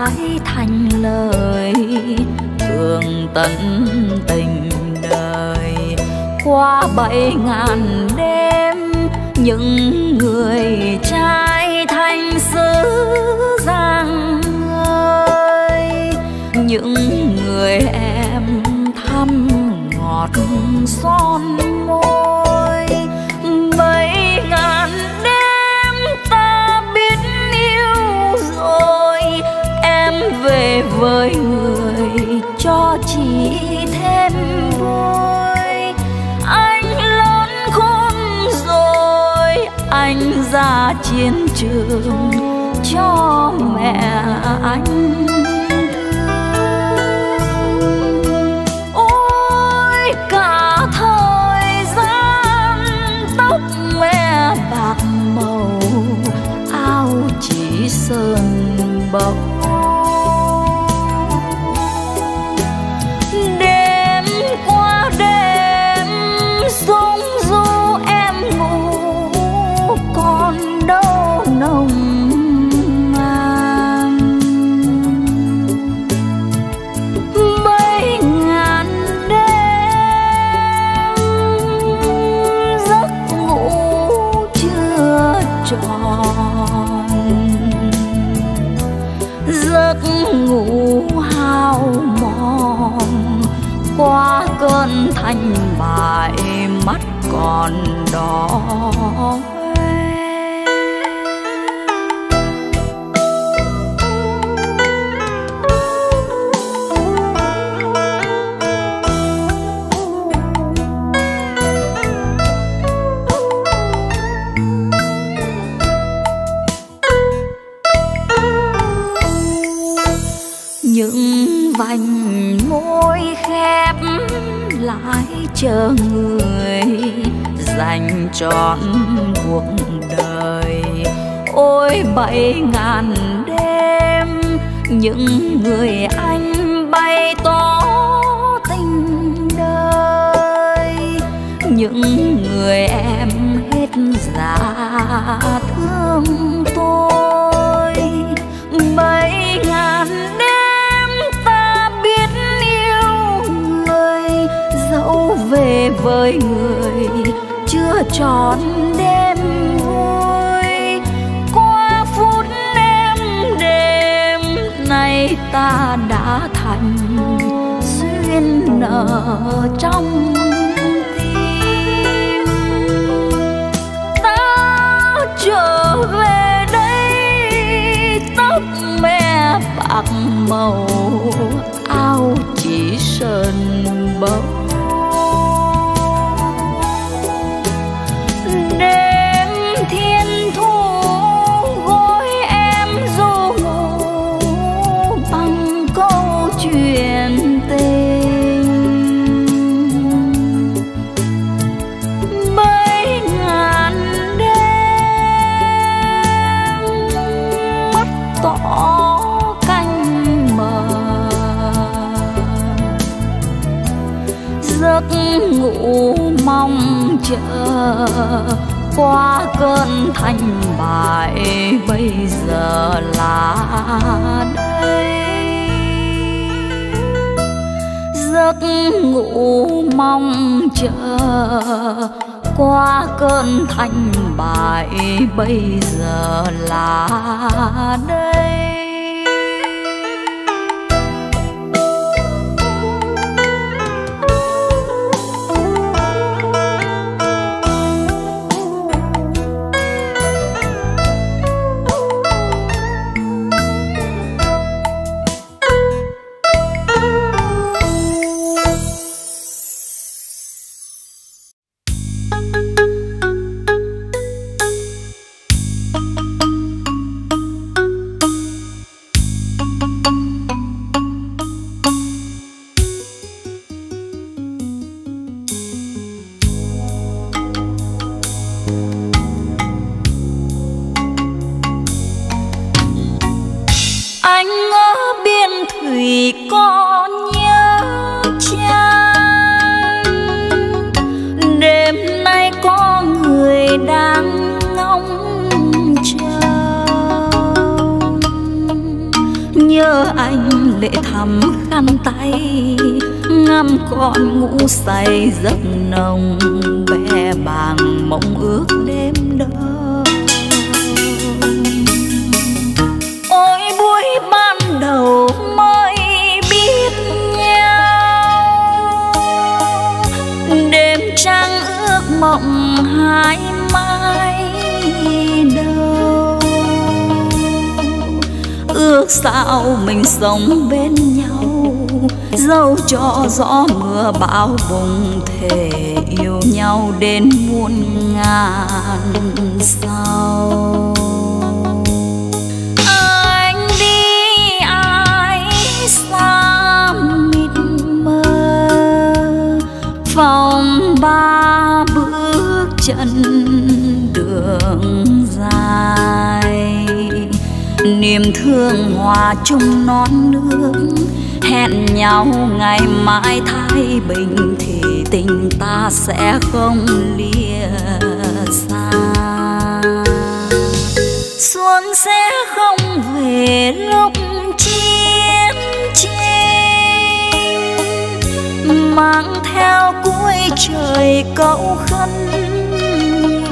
Trái thành lời. Thường tận tình đời, qua bảy ngàn đêm, những người trai thanh xứ giang ơi. Những người em thăm ngọt son môi. Với người cho chỉ thêm vui. Anh lớn khôn rồi, anh ra chiến trường cho mẹ anh ôi, cả thời gian tóc mẹ bạc màu, áo chỉ sơn bầu còn đó những vành môi khép lại chờ người dành trọn cuộc đời. Ôi, bảy ngàn đêm, những người anh bay tỏ tình đời. Những người em hết giá thương tôi. Mấy ngàn đêm ta biết yêu người, dẫu về với người chưa tròn đêm vui. Qua phút em đêm nay ta đã thành duyên nợ trong tim. Ta trở về đây, tóc mẹ bạc màu áo chỉ sơn bóng ngủ mong chờ. Qua cơn thành bại, bây giờ là đây. Giấc ngủ mong chờ. Qua cơn thành bại, bây giờ là đây. Sao mình sống bên nhau? Dẫu cho gió mưa bão bùng thể yêu nhau đến muôn ngàn sau anh đi ai xa mịt mờ? Phòng ba bước chân niềm thương hòa chung non nước hẹn nhau ngày mai thái bình thì tình ta sẽ không lìa xa. Xuân sẽ không về lúc chiến tranh, mang theo cuối trời cậu khăn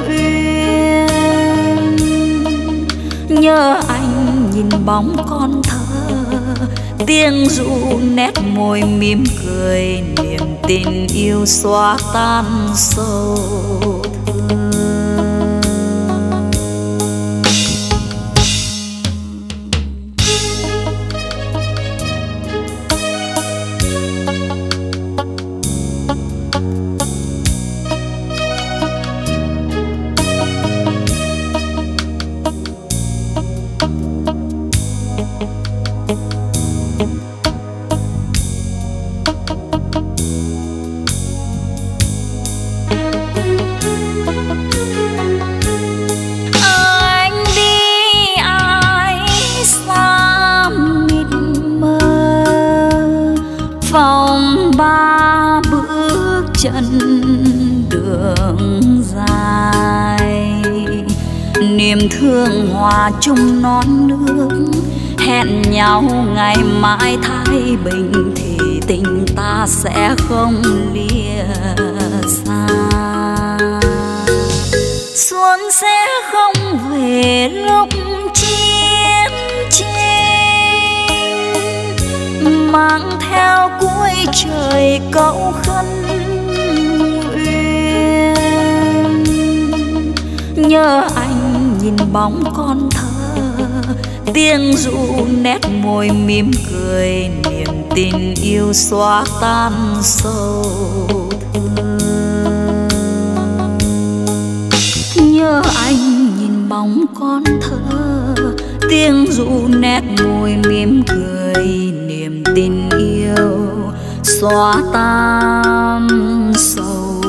nguyện. Nhớ anh nhìn bóng con thơ. Tiếng ru nét môi mỉm cười, niềm tin yêu xóa tan sâu. Mãi thái bình thì tình ta sẽ không lìa xa. Xuân sẽ không về lúc chiến tranh, mang theo cuối trời cậu khăn nhớ anh nhìn bóng con thơ tiếng ru nét môi mỉm cười, niềm tin yêu xóa tan sâu thương. nhớ anh nhìn bóng con thơ, tiếng ru nét môi mỉm cười, niềm tin yêu xóa tan sâu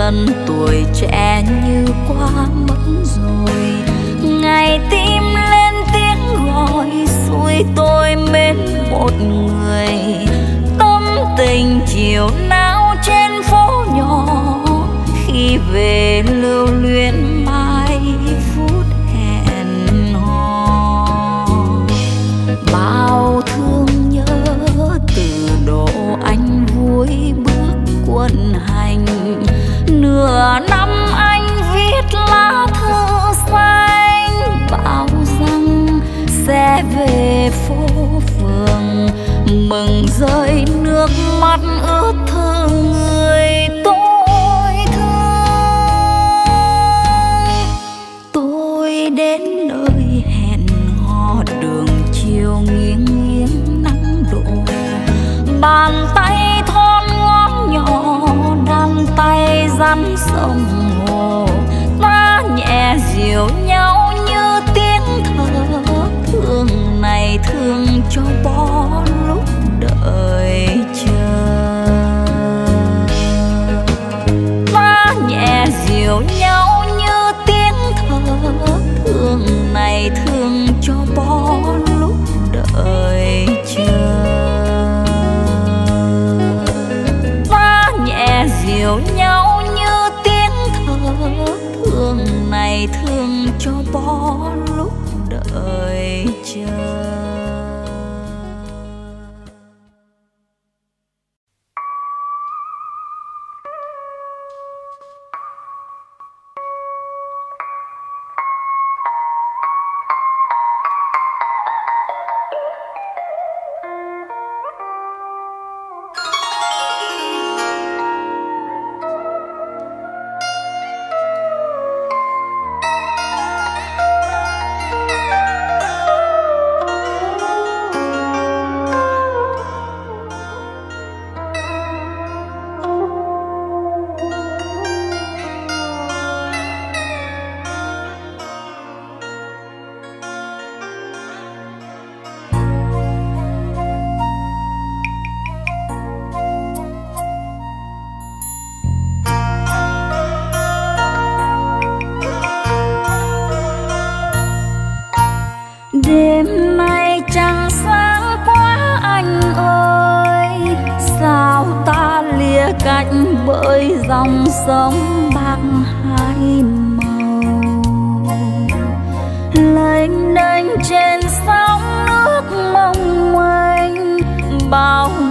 lần tuổi trẻ như qua mất rồi. Ngày tim lên tiếng gọi, xui tôi mến một người. Tâm tình chiều nao trên phố nhỏ, khi về lưu nửa năm anh viết lá thư xanh, bảo rằng sẽ về phố phường, mừng rơi nước mắt ướt thương người tôi thương. Tôi đến nơi hẹn hò đường chiều nghiêng nghiêng nắng đổ bàn sông hồ. Ta nhẹ dịu nhau như tiếng thở. Thương này thương cho bó lúc đợi chờ. Ta nhẹ dịu nhau như tiếng thở. Thương này thương thương cho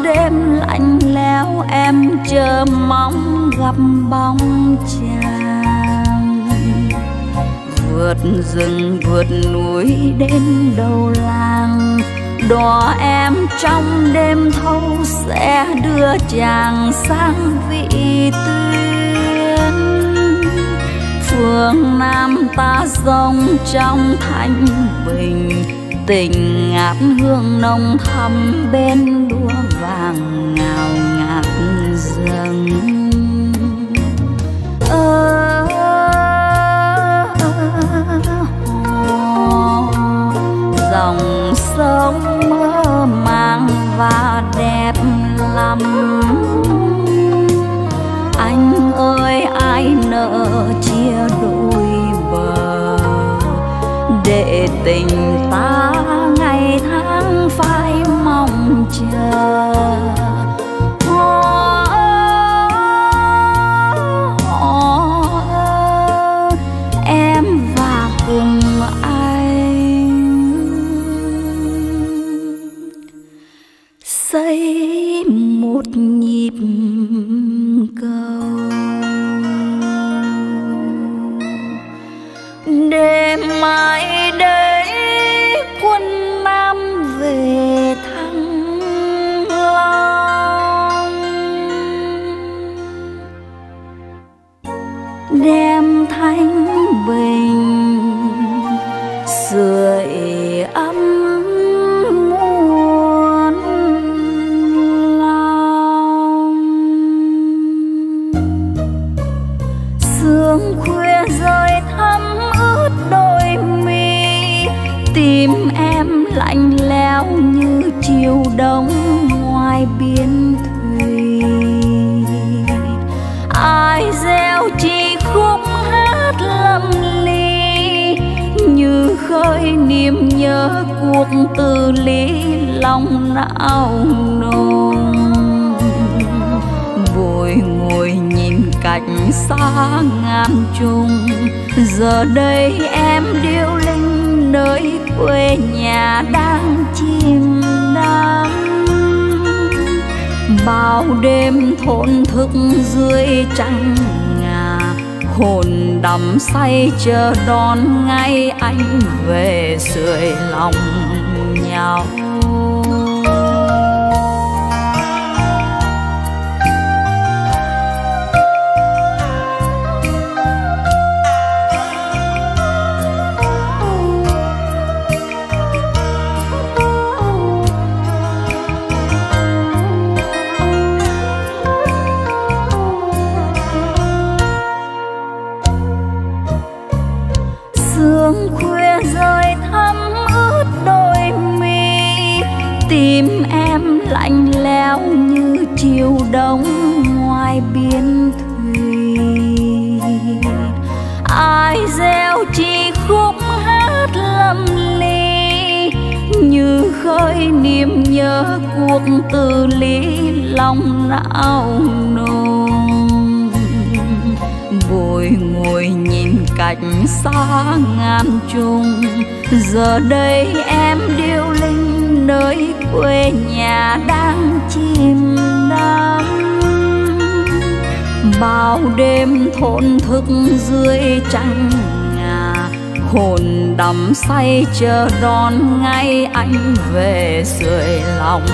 đêm lạnh lẽo, em chờ mong gặp bóng chàng. Vượt rừng, vượt núi đến đầu làng, đò em trong đêm thâu sẽ đưa chàng sang vị tuyến. Phương nam ta rong trong thanh bình, tình ngát hương nồng thắm bên đua càng ngào ngạt dâng ơ, dòng sông mơ màng và đẹp lắm anh ơi, ai nợ chia đôi bờ để tình tan cha ao nôn vội ngồi nhìn cảnh xa ngàn trùng. Giờ đây em điêu linh nơi quê nhà đang chìm đắm bao đêm thổn thức dưới trăng ngà. Hồn đắm say chờ đón ngay anh về sưởi lòng nhau. Tư lý lòng não nồng vội ngồi nhìn cảnh xa ngàn trùng. Giờ đây em điêu linh nơi quê nhà đang chìm đắm bao đêm thôn thức dưới trăng hồn đắm say chờ đón ngay anh về sưởi lòng.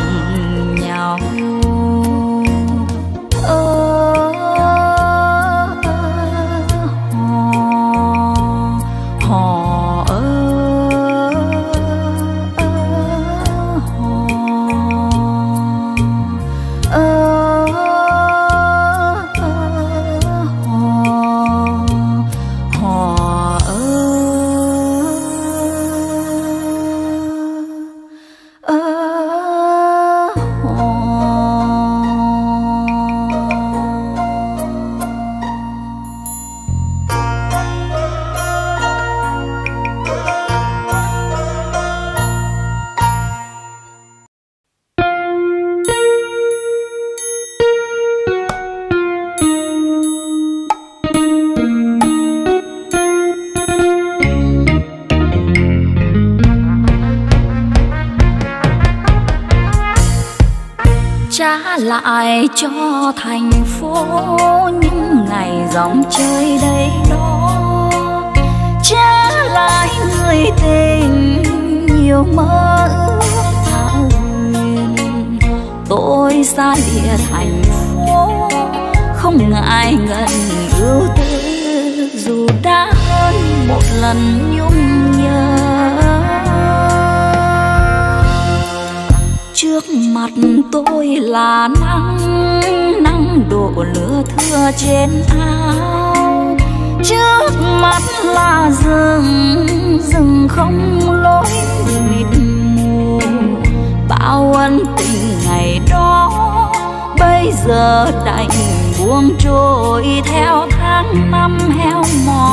Lần nhung nhớ. Trước mặt tôi là nắng nắng đổ lửa thưa trên áo trước mắt là rừng rừng không lối mịt mù. Bao ân tình ngày đó, bây giờ đành buông trôi theo tháng năm heo mòn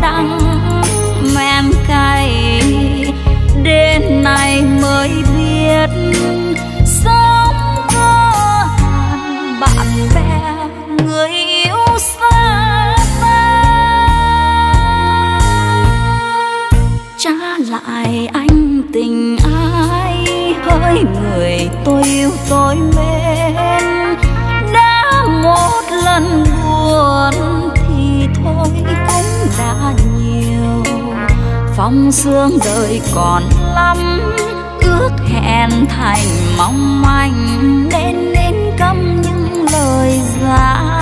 đắng. Men cay đến nay mới biết sống có bạn bè, người yêu xa ta trả lại anh tình ai, hỡi người tôi yêu tôi mến. Đã một lần buồn phong sương đời còn lắm. Ước hẹn thành mong manh, nên nên câm những lời giả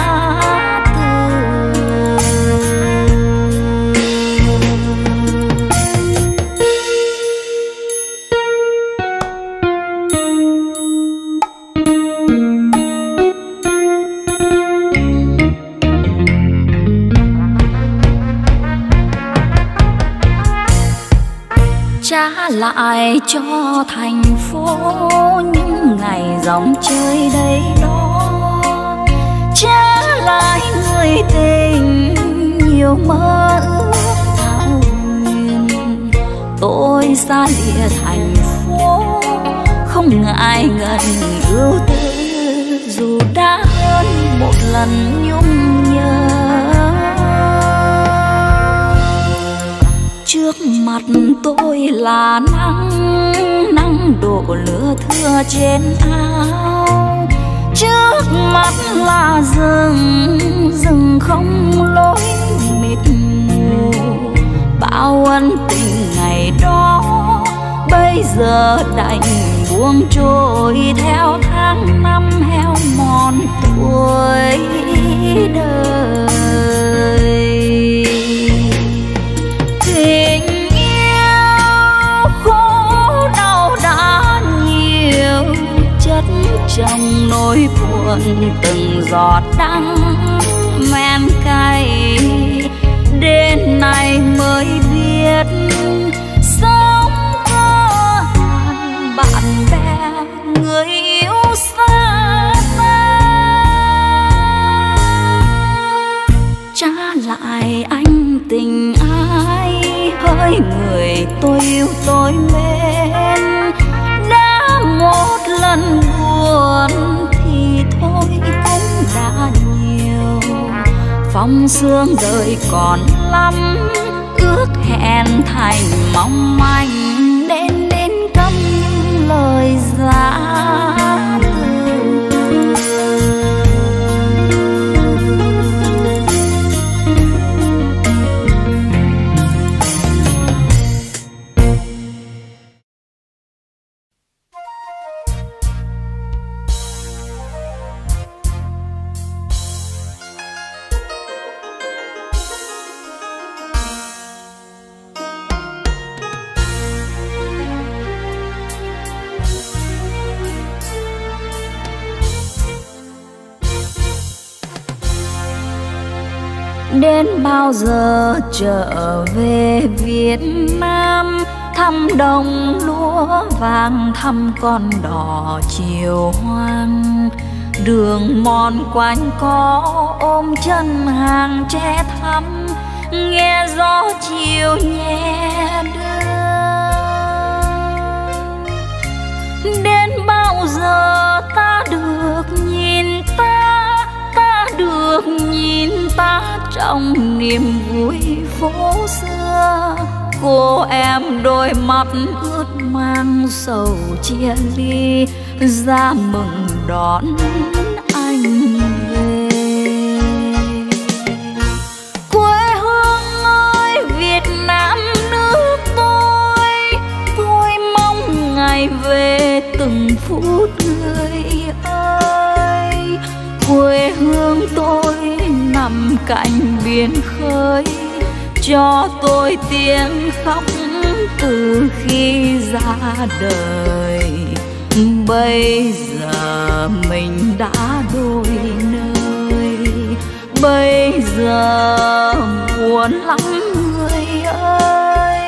lại cho thành phố những ngày dòng chơi đây đó. Trả lại người tình nhiều mơ ước thao huyền. Tôi xa lìa thành phố, không ngại ngần ưu tư. Dù đã hơn một lần nhung trước mặt tôi là nắng nắng đổ lửa thưa trên áo trước mắt là rừng rừng không lối mịt mù. Bao ân tình ngày đó, bây giờ đành buông trôi theo tháng năm heo mòn tuổi đời. Nỗi buồn từng giọt đắng. Men cay đến nay mới biết sống có bạn bè người yêu xa trả lại anh tình ai, hỡi người tôi yêu tôi mến đã một lần buồn phong sương đời còn lắm. Ước hẹn thành mong manh nên nên câm lời giả bao giờ trở về Việt Nam, thăm đồng lúa vàng, thăm con đò chiều hoang. Đường mòn quanh có ôm chân hàng tre thắm, nghe gió chiều nhẹ đưa. Đến bao giờ ta được nhìn ta ta được nhìn ta trong niềm vui phố xưa. Cô em đôi mắt ướt mang sầu chia ly ra mừng đón anh về. Quê hương ơi, việt nam nước tôi tôi mong ngày về từng phút người ơi. Quê hương tôi nằm cạnh biển khơi, cho tôi tiếng khóc từ khi ra đời. Bây giờ mình đã đôi nơi, bây giờ buồn lắm người ơi,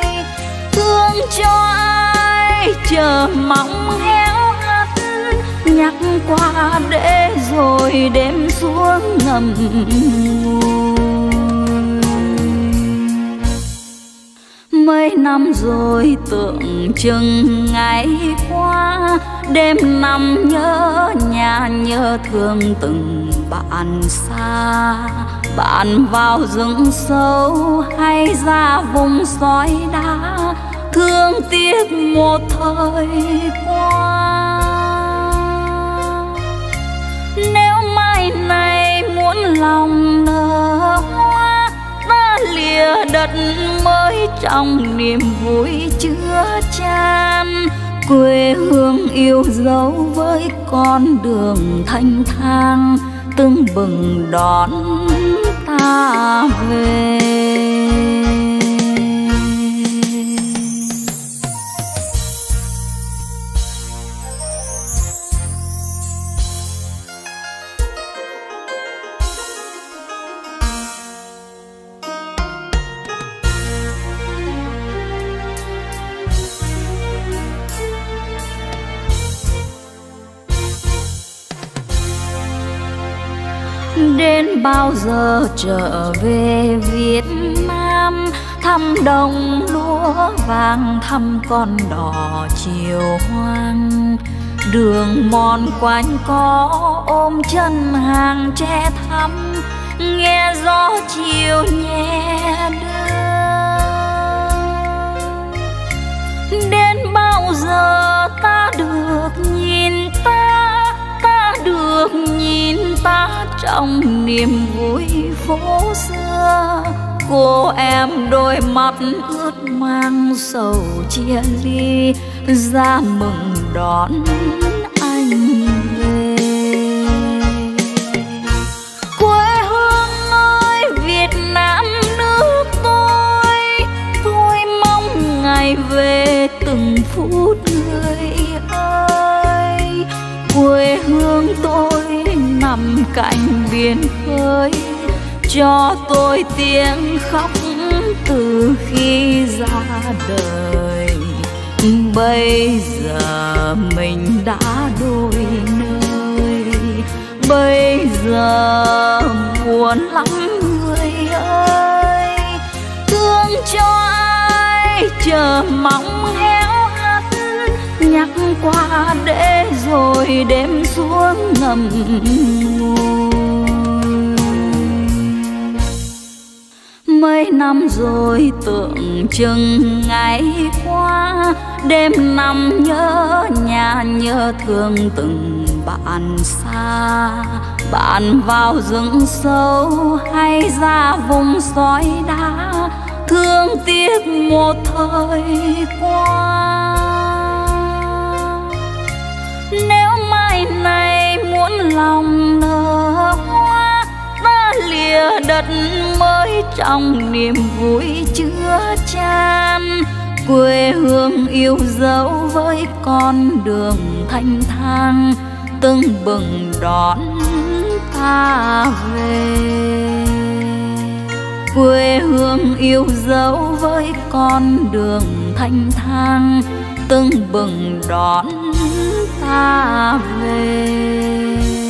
thương cho ai chờ mong hết nhắc qua để rồi đêm xuống ngầm ngùi. Mấy năm rồi tưởng chừng ngày qua, đêm nằm nhớ nhà, nhớ thương từng bạn xa. Bạn vào rừng sâu hay ra vùng sói đá, thương tiếc một thời lòng nở hoa ta lìa đất mới trong niềm vui chưa chan. Quê hương yêu dấu với con đường thanh thang, tưng bừng đón ta về. Bao giờ trở về Việt Nam? Thăm đồng lúa vàng, thăm con đò chiều hoang. Đường mòn quanh có ôm chân hàng tre thắm. Nghe gió chiều nhẹ đưa. Đến bao giờ ta được nhìn ta? Ta được nhìn ta trong niềm vui phố xưa. Cô em đôi mắt ướt mang sầu chia ly ra mừng đón anh về. Quê hương ơi, việt nam nước tôi tôi mong ngày về từng phút người ơi. Quê hương tôi nằm cạnh biển khơi, cho tôi tiếng khóc từ khi ra đời. Bây giờ mình đã đôi nơi, bây giờ buồn lắm người ơi, thương cho ai chờ mong nhắc qua để rồi đêm xuống ngầm ngùi. Mấy năm rồi tưởng chừng ngày qua, đêm nằm nhớ nhà, nhớ thương từng bạn xa. Bạn vào rừng sâu hay ra vùng sói đá, thương tiếc một thời qua. Lòng nở hoa ta lìa đất mới trong niềm vui chưa chan. Quê hương yêu dấu với con đường thanh thang, tưng bừng đón ta về. Quê hương yêu dấu với con đường thanh thang tưng bừng đón ta về.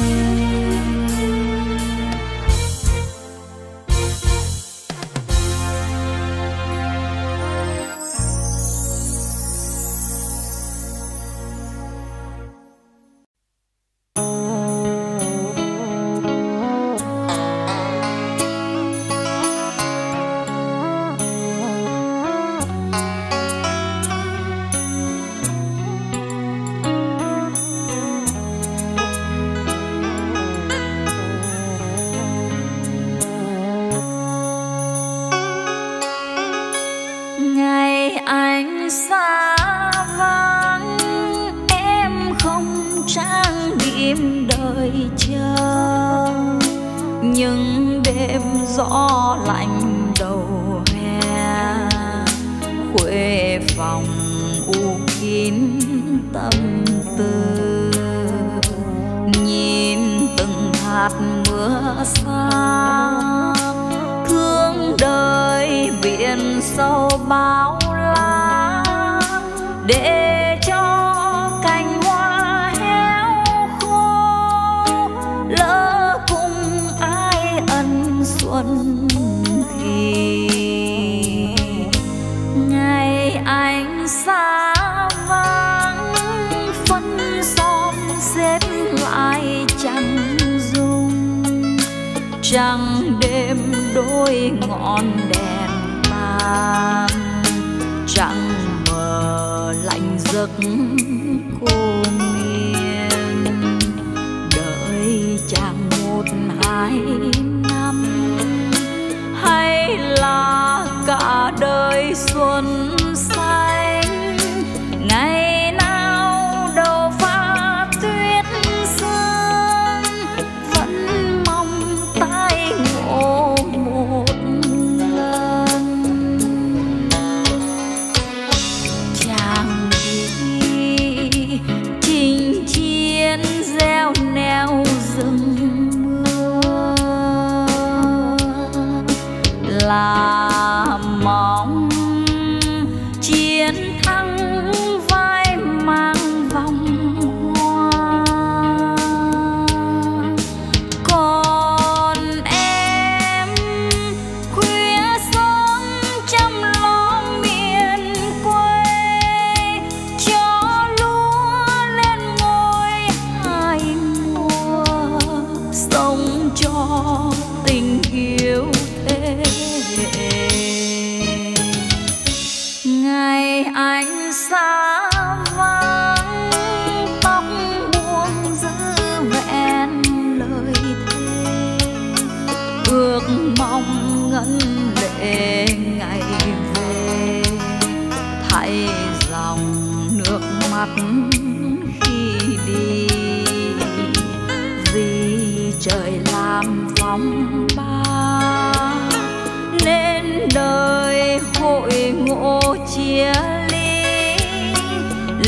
chia ly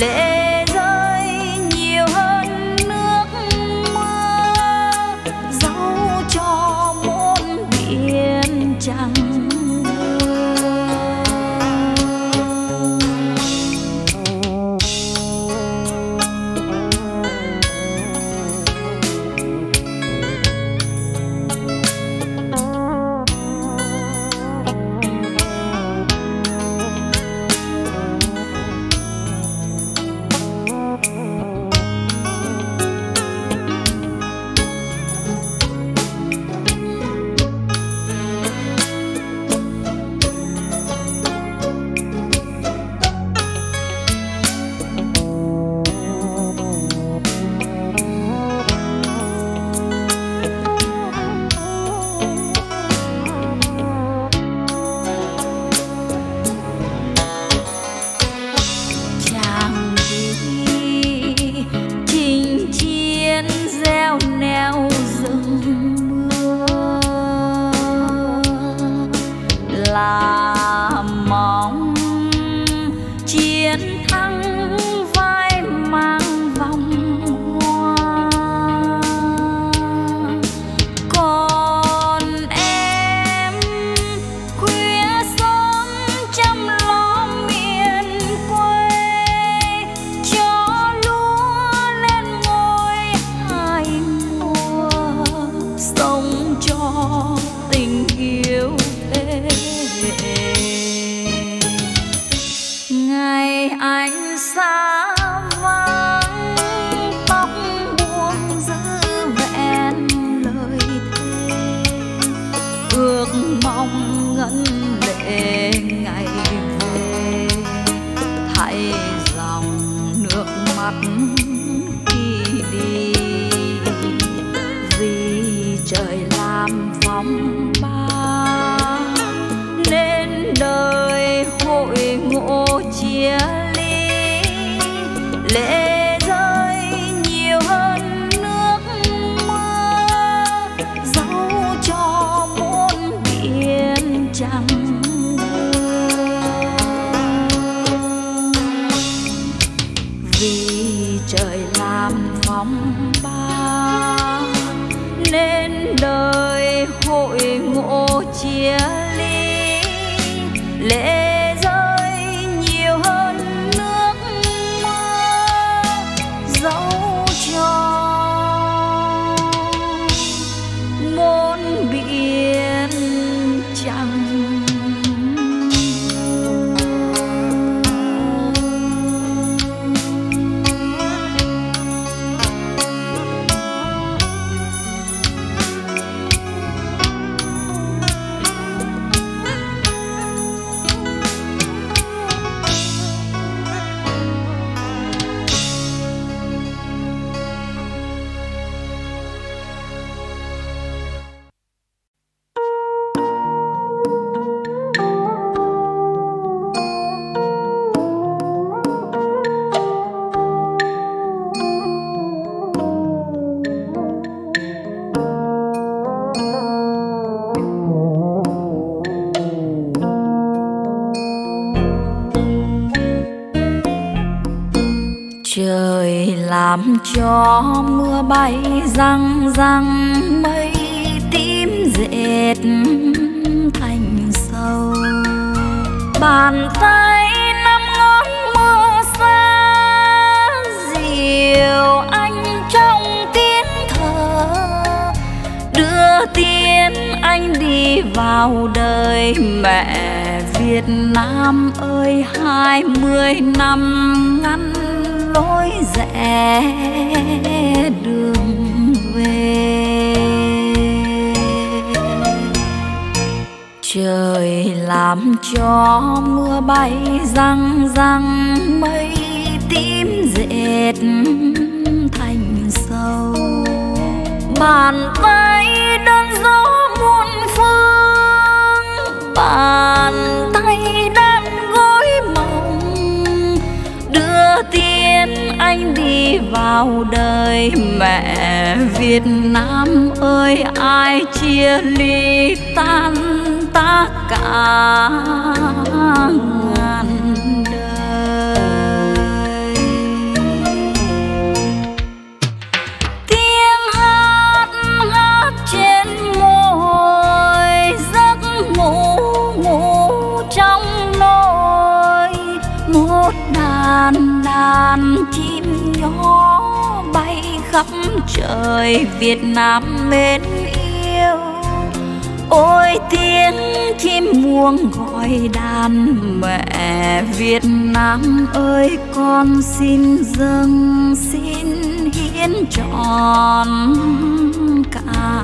lệ bay răng răng mây tím dệt thành sâu bàn tay năm ngón mưa xa diều anh trong tiếng thở. Đưa tiên anh đi vào đời mẹ Việt Nam ơi, hai mươi năm ngăn rẽ đường về. Trời làm cho mưa bay răng răng, mây tím dệt thành sâu bàn tay đơn gió muôn phương, bàn tay đan gối mộng, đưa biết anh đi vào đời. Mẹ Việt Nam ơi, ai chia ly tan ta cả? Một đàn đàn chim nhỏ bay khắp trời Việt Nam mến yêu. Ôi, tiếng chim muông gọi đàn mẹ Việt Nam ơi, con xin dâng xin hiến trọn cả.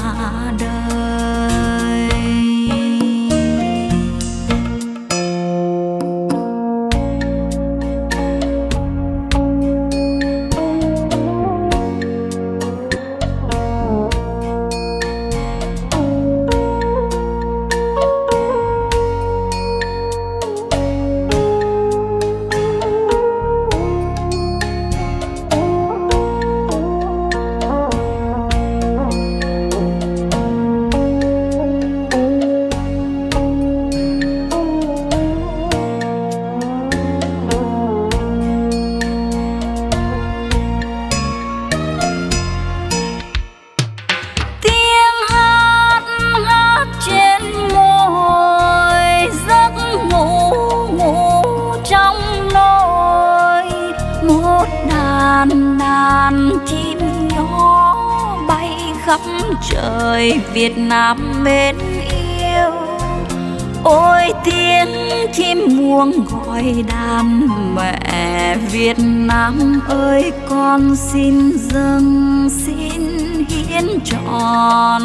Nam ơi, con xin dâng xin hiến trọn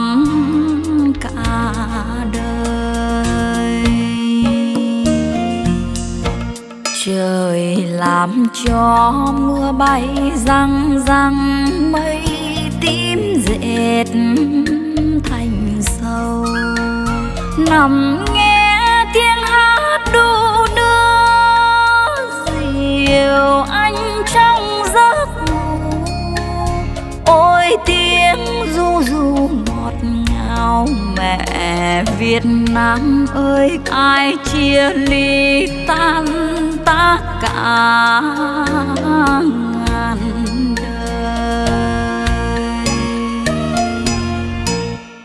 cả đời. Trời làm cho mưa bay răng răng, mây tím dệt thành sâu nằm nghe tiếng hát đu đưa dịu ôi tiếng ru ru ngọt ngào mẹ Việt Nam ơi, ai chia ly tan ta cả ngàn đời.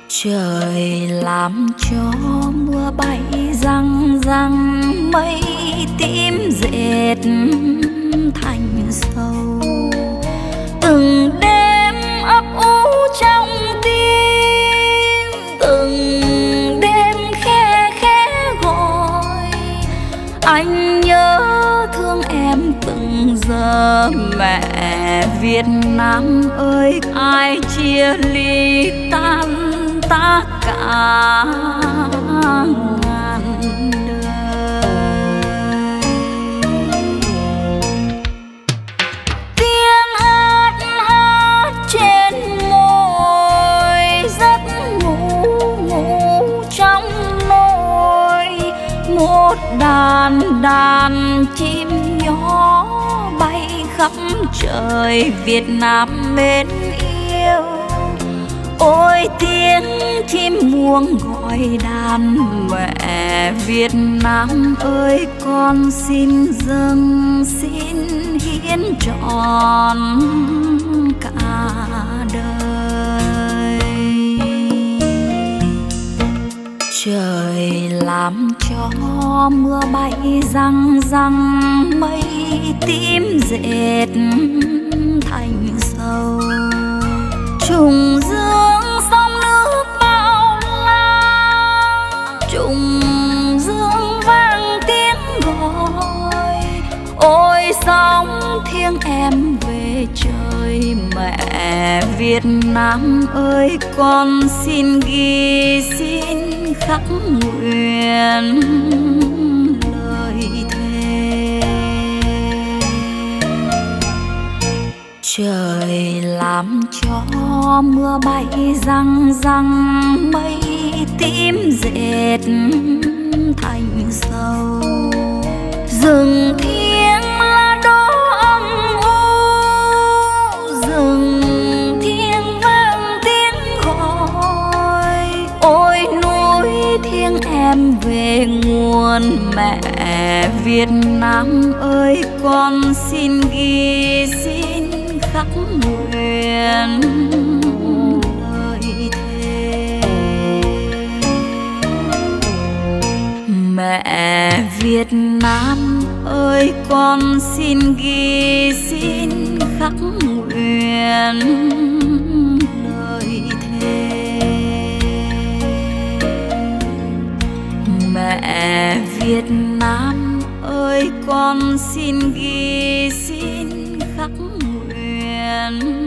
Trời làm cho mưa bay răng răng mây tím dệt mẹ Việt Nam ơi, ai chia ly tan ta cả ngàn đời. Tiếng hát hát trên môi giấc ngủ ngủ trong nôi một đàn đàn chim khắp trời Việt Nam mến yêu. Ôi, tiếng chim muông gọi đàn mẹ Việt Nam ơi, con xin dâng xin hiến trọn cả đời. Trời làm cho mưa bay răng răng mây tím dệt thành sầu. Trùng dương sông nước bao la, trùng dương vang tiếng gọi. Ôi sóng thiêng em về trời, mẹ Việt Nam ơi, con xin ghi xin khắc nguyện. Trời làm cho mưa bay răng răng, mây tím dệt thành sâu rừng thiêng là đó âm u, rừng thiêng vang tiếng gọi. Ôi núi thiêng em về nguồn mẹ Việt Nam ơi, con xin ghi xin khắc nguyện lời thề mẹ Việt Nam ơi, con xin ghi xin khắc nguyện lời thề mẹ Việt Nam ơi, con xin ghi xin nguyện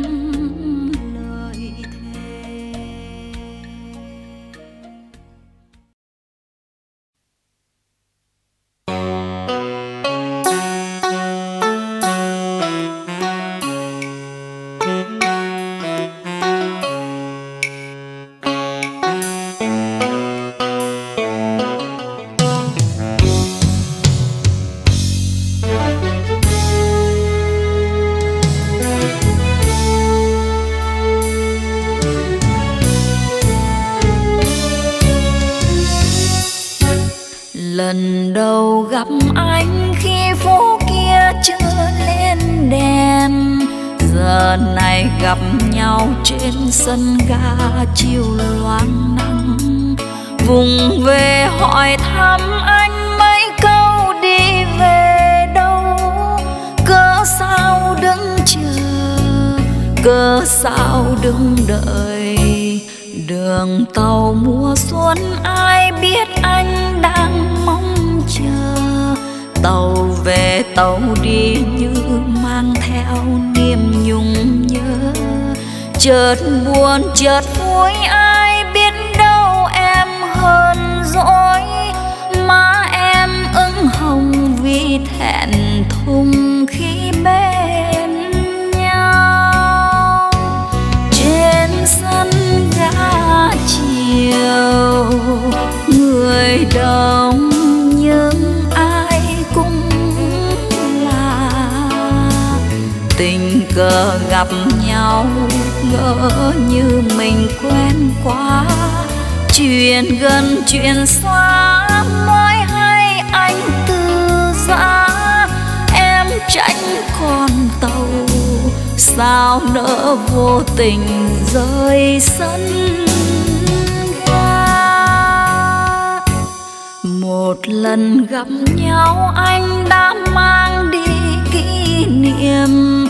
lần đầu gặp anh khi phố kia chưa lên đèn. Giờ này gặp nhau trên sân ga chiều loáng nắng. Vùng về hỏi thăm anh mấy câu đi về đâu? Cớ sao đứng chờ? Cớ sao đứng đợi? Đường tàu mùa xuân ai biết anh đang tàu về tàu đi như mang theo niềm nhung nhớ. Chợt buồn, chợt vui, ai biết đâu em hơn dỗi. Má em ửng hồng vì thẹn thùng khi bên nhau. Trên sân ga chiều, người đông cờ gặp nhau, ngỡ như mình quen quá. Chuyện gần chuyện xa mới hay anh từ giã em tránh con tàu, sao nỡ vô tình rơi sân ga? Một lần gặp nhau, anh đã mang đi kỷ niệm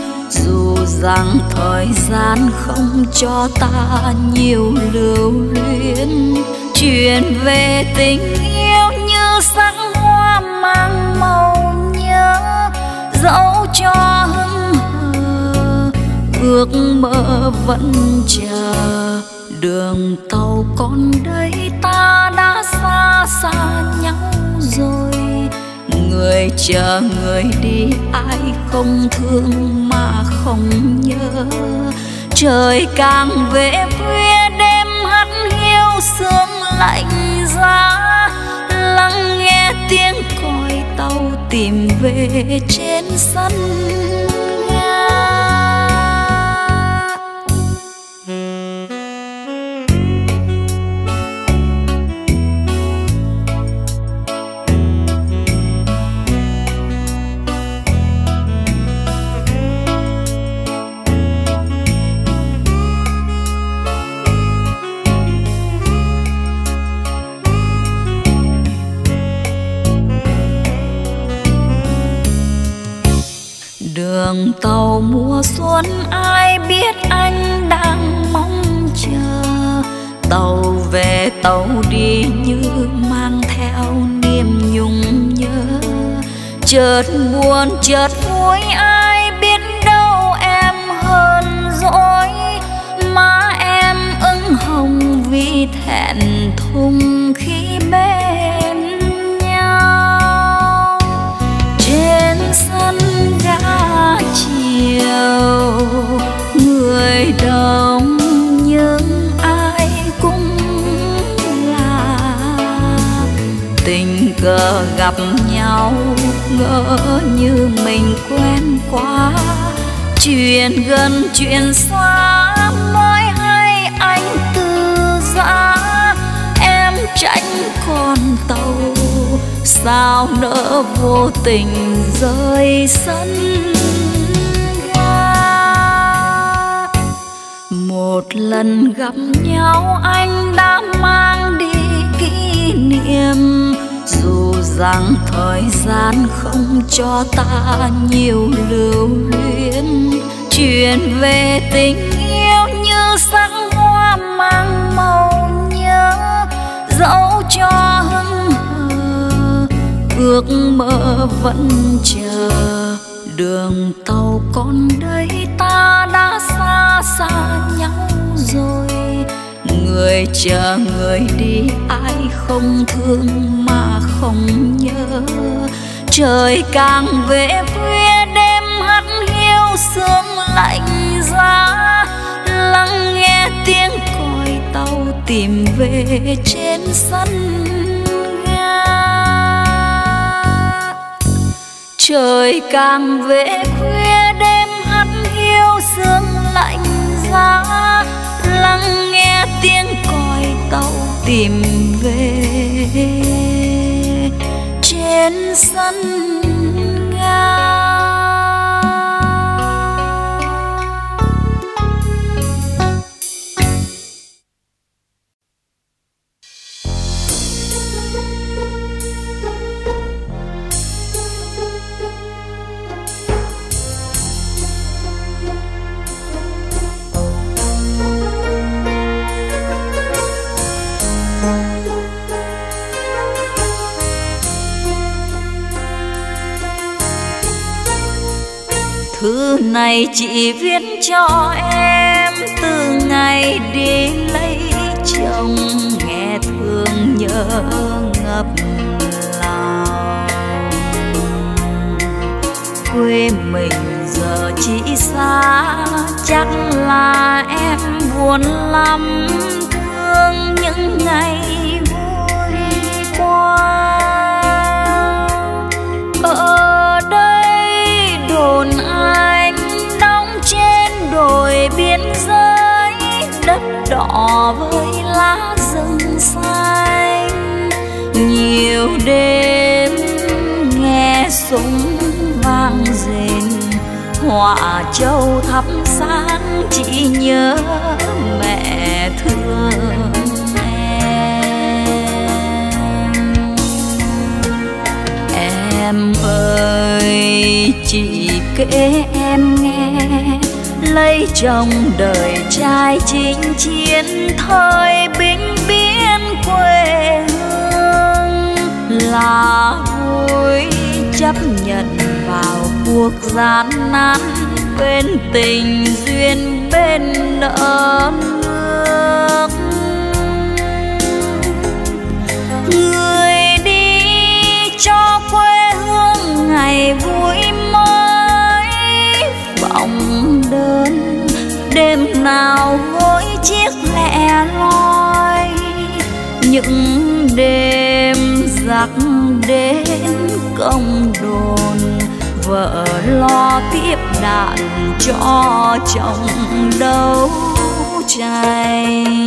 dù rằng thời gian không cho ta nhiều lưu luyến. Chuyện về tình yêu như sắc hoa mang màu nhớ, dẫu cho hững hờ, ước mơ vẫn chờ. Đường tàu còn đây, ta đã xa xa nhau rồi người, chờ người đi, ai không thương mà không nhớ. Trời càng về khuya, đêm hắt hiu sương lạnh giá. Lắng nghe tiếng còi tàu tìm về trên sân. Đường tàu mùa xuân, ai biết anh đang mong chờ. Tàu về, tàu đi như mang theo niềm nhung nhớ. Chợt buồn, chợt vui, ai biết đâu em hơn dỗi má em ưng hồng vì thẹn thùng. Trên sân chiều. Người đồng nhưng ai cũng là tình cờ gặp nhau, ngỡ như mình quen quá. Chuyện gần chuyện xa mới hay anh từ giã em tránh con tàu sao nỡ vô tình rơi sân ga? Một lần gặp nhau anh đã mang đi kỷ niệm. Dù rằng thời gian không cho ta nhiều lưu luyến. Chuyện về tình yêu như sắc hoa mang màu nhớ. Dẫu cho ước mơ vẫn chờ. Đường tàu còn đây ta đã xa xa nhau rồi. Người chờ người đi, ai không thương mà không nhớ. Trời càng về khuya, đêm hắt hiu sương lạnh giá. Lắng nghe tiếng còi tàu tìm về trên sân. Trời càng về khuya đêm hắt hiu sương lạnh giá, lắng nghe tiếng còi tàu tìm về. Trên sân này chị viết cho em, từ ngày đi lấy chồng, nghe thương nhớ ngập lòng. Quê mình giờ chỉ xa, chắc là em buồn lắm, thương những ngày đồi biên giới đất đỏ với lá rừng xanh. Nhiều đêm nghe súng vang rền, họa châu thắp sáng chỉ nhớ mẹ thương em. Em ơi chị kể em nghe lấy trong đời trai chính chiến thời binh biên quê hương là vui. Chấp nhận vào cuộc gian nan bên tình duyên bên nợ nước. Người đi cho quê hương ngày vui nào gối chiếc lẻ loi, những đêm giặc đến công đồn, vợ lo tiếp đạn cho chồng đấu tranh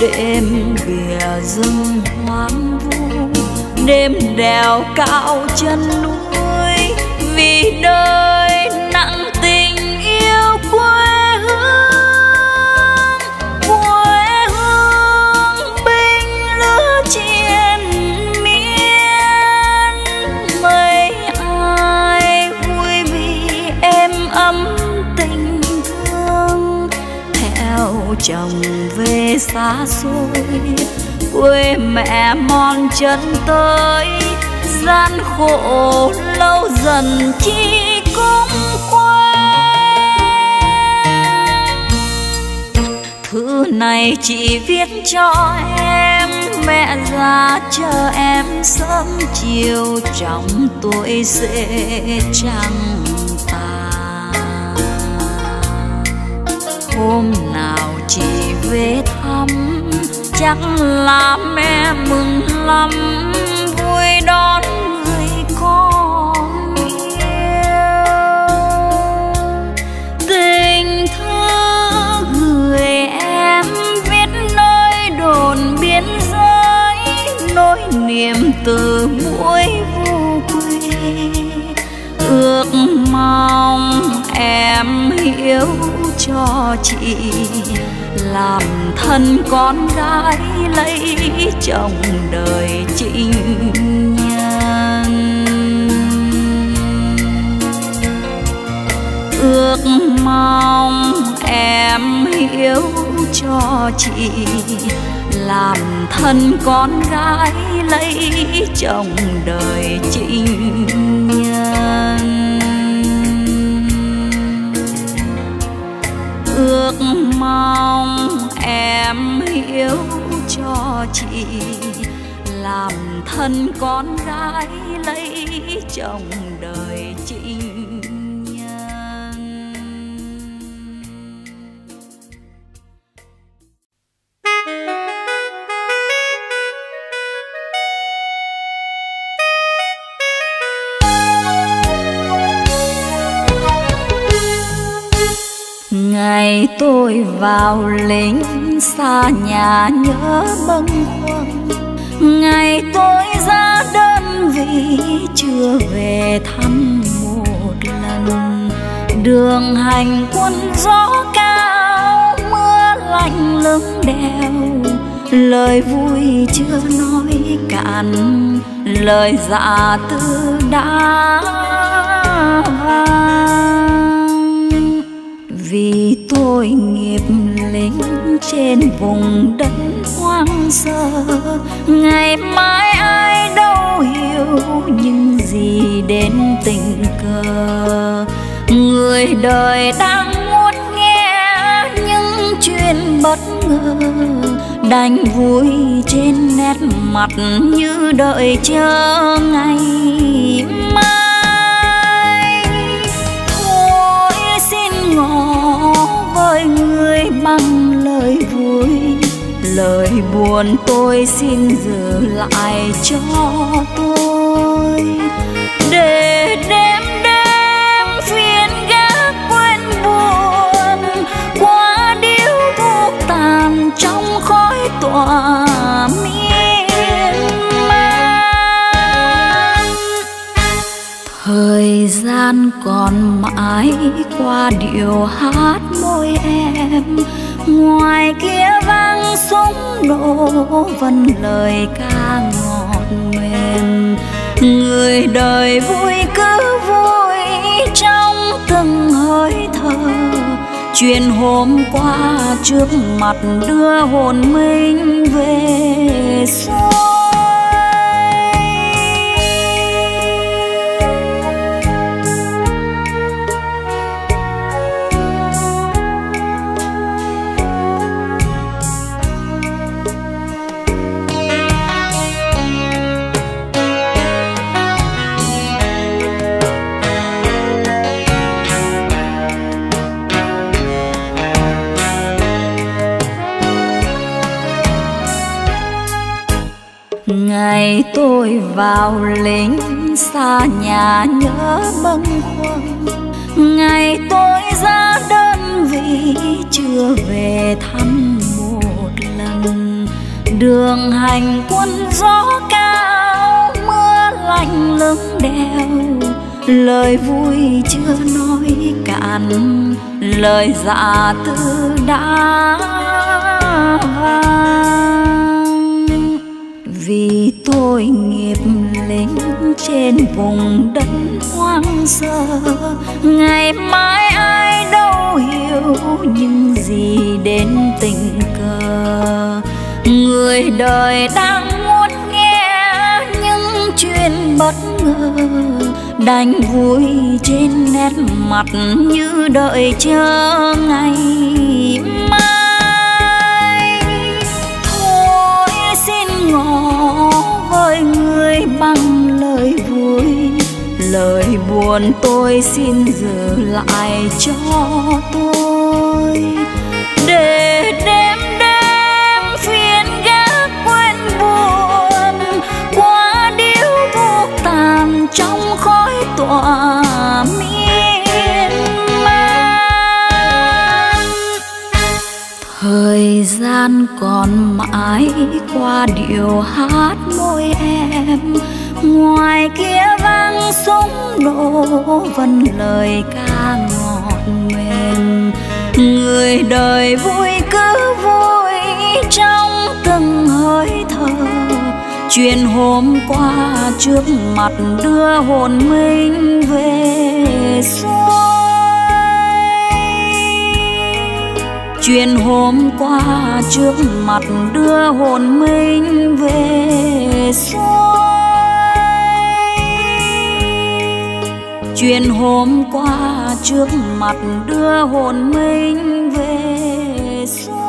đêm bìa rừng hoang vu đêm đèo cao chân núi vì đời chồng về xa xôi. Quê mẹ mòn chân tới, gian khổ lâu dần chi cũng thư này chị viết cho em, mẹ già chờ em sớm chiều. Trong tuổi dễ chẳng tàn hôm nay chị về thăm, chắc là mẹ mừng lắm. Vui đón người con yêu. Tình thơ gửi em viết nơi đồn biên giới, nỗi niềm từ mũi vô quê ước mong em hiểu cho chị làm thân con gái lấy chồng đời trinh nhân ước mong em hiểu cho chị. Làm thân con gái lấy chồng đời trinh nhân ước mong em hiểu cho chị. Làm thân con gái lấy chồng đời. Tôi vào lính xa nhà nhớ bâng khuâng. Ngày tôi ra đơn vị chưa về thăm một lần. Đường hành quân gió cao, mưa lạnh lưng đèo. Lời vui chưa nói cạn, lời dạ tư đã vang vì tôi nghiệp lính trên vùng đất hoang sơ, ngày mai ai đâu hiểu những gì đến tình cờ. Người đời đang muốn nghe những chuyện bất ngờ, đành vui trên nét mặt như đợi chờ ngày mai. Ơi người bằng lời vui. Lời buồn tôi xin giữ lại cho tôi. Để đêm đêm phiền gác quên buồn, qua điếu thuốc tàn trong khói tỏa miên man. Thời gian còn mãi qua điệu hát môi em. Ngoài kia vang súng đổ vần lời ca ngọt mềm người đời vui cứ vui trong từng hơi thở. Chuyện hôm qua trước mặt đưa hồn mình về xuôi tôi vào lính xa nhà nhớ bâng khuâng. Ngày tôi ra đơn vị chưa về thăm một lần. Đường hành quân gió cao, mưa lạnh lưng đèo. Lời vui chưa nói cạn, lời dạ tư đã vang vì tôi nghiệp lính trên vùng đất hoang sơ. Ngày mai ai đâu hiểu những gì đến tình cờ. Người đời đang muốn nghe những chuyện bất ngờ, đành vui trên nét mặt như đợi chờ ngày mai. Thôi xin ngỏ với người bằng lời vui. Lời buồn tôi xin giữ lại cho tôi. Thời gian còn mãi qua điệu hát môi em. Ngoài kia vang súng nổ vần lời ca ngọt mềm người đời vui cứ vui trong từng hơi thở. Chuyện hôm qua trước mặt đưa hồn mình về xuống chuyện hôm qua trước mặt đưa hồn mình về xuôi. Chuyện hôm qua trước mặt đưa hồn mình về xuôi.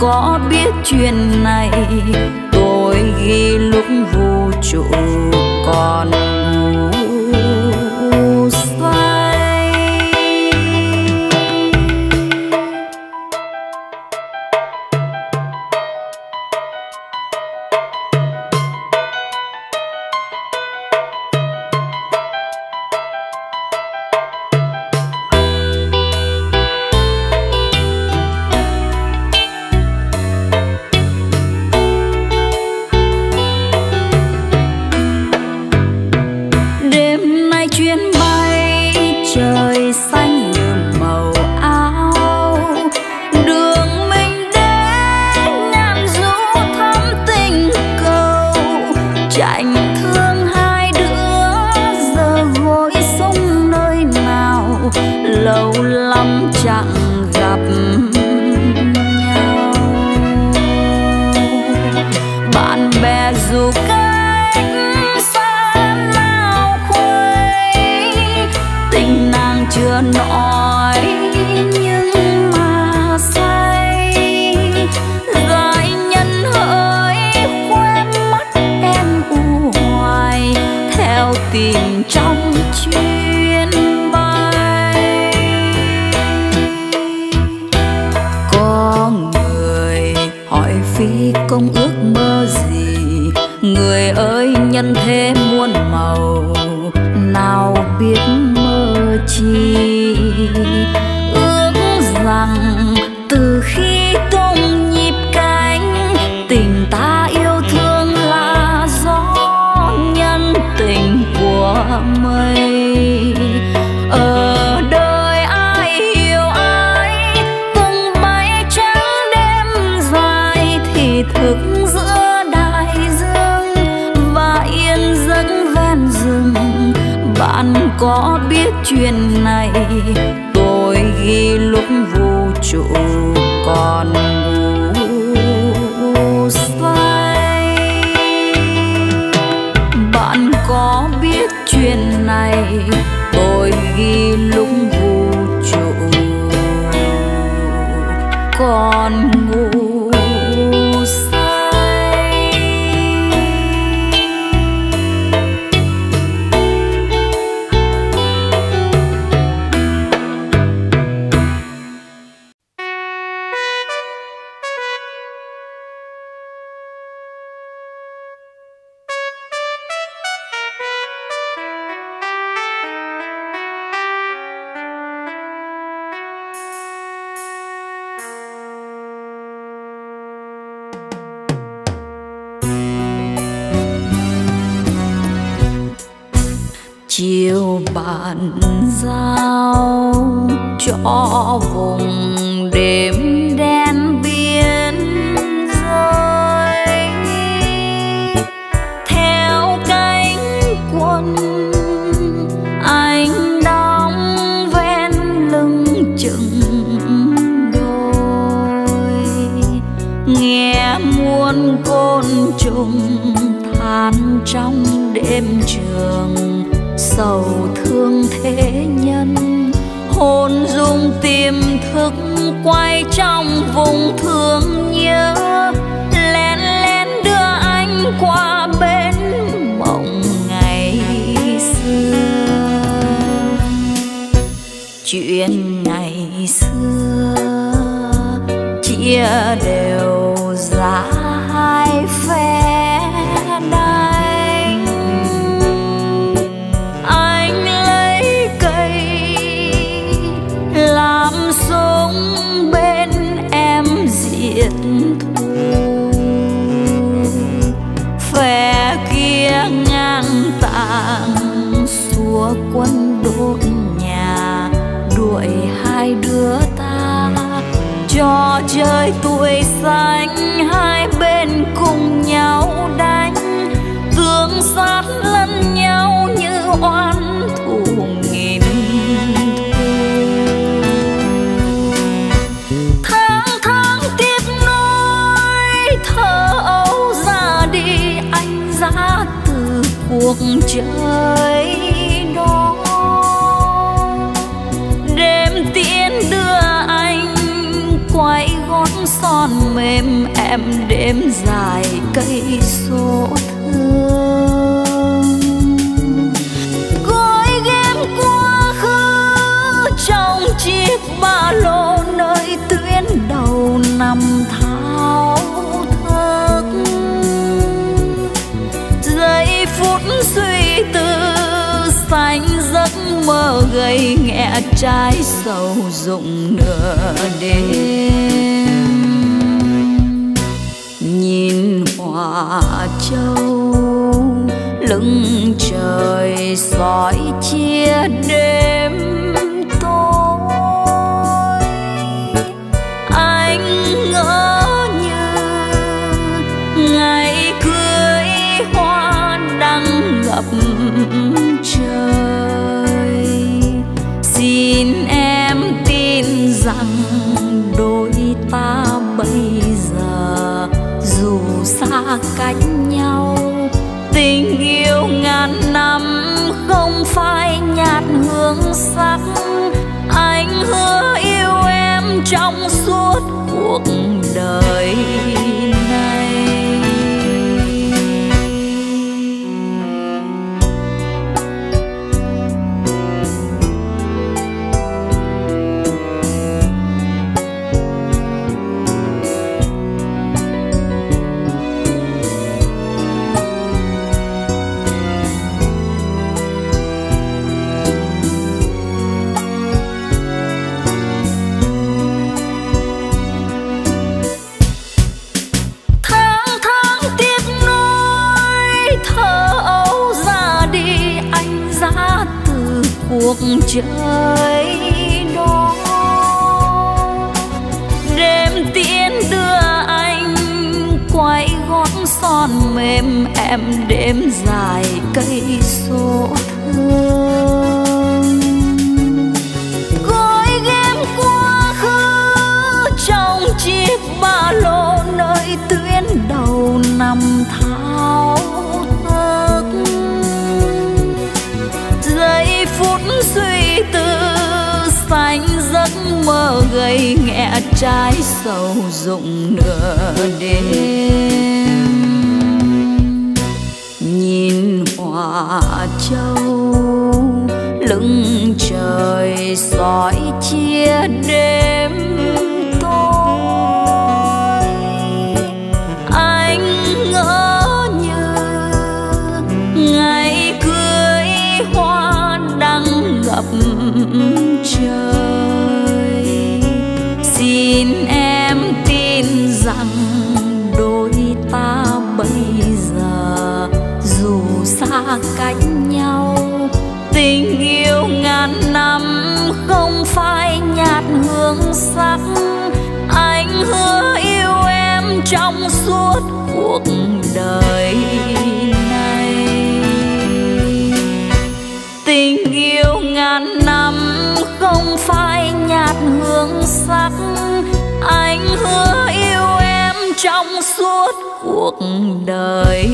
Có biết chuyện này. Tôi ghi lúc vũ trụ còn ngủ. Bàn giao cho vùng đêm đen biên giới theo cánh quân, anh đóng ven lưng chừng đôi nghe muôn côn trùng than trong đêm trường sầu thương thế nhân, hồn dung tiềm thức quay trong vùng thương nhớ. Lén lén đưa anh qua bên mộng ngày xưa. Chuyện ngày xưa chia đều cho trời tuổi xanh, hai bên cùng nhau đánh. Tương sát lẫn nhau như oan thù nghìn thu tháng tháng tiếp nối thơ ấu ra đi, anh ra từ cuộc chơi. Em đêm dài cây số thương. Gói ghém quá khứ trong chiếc ba lô nơi tuyến đầu năm thao thức. Giây phút suy tư xanh giấc mơ gầy nghẹ trái sầu rụng nửa đêm. Hòa châu, lưng trời soi chia đêm tối. Anh ngỡ như ngày cưới hoa đăng ngập trời. hương sắc anh hứa yêu em trong suốt cuộc đời. Trời đó đêm tiễn đưa anh quay gót son mềm em đêm dài cây số thương. Gói ghém quá khứ trong chiếc ba lô nơi tuyến đầu năm tháng mơ gây nghe trái sầu rụng nửa đêm. Nhìn hòa châu lưng trời, soi chia hương sắc anh hứa yêu em trong suốt cuộc đời này. Tình yêu ngàn năm không phai nhạt hương sắc, anh hứa yêu em trong suốt cuộc đời.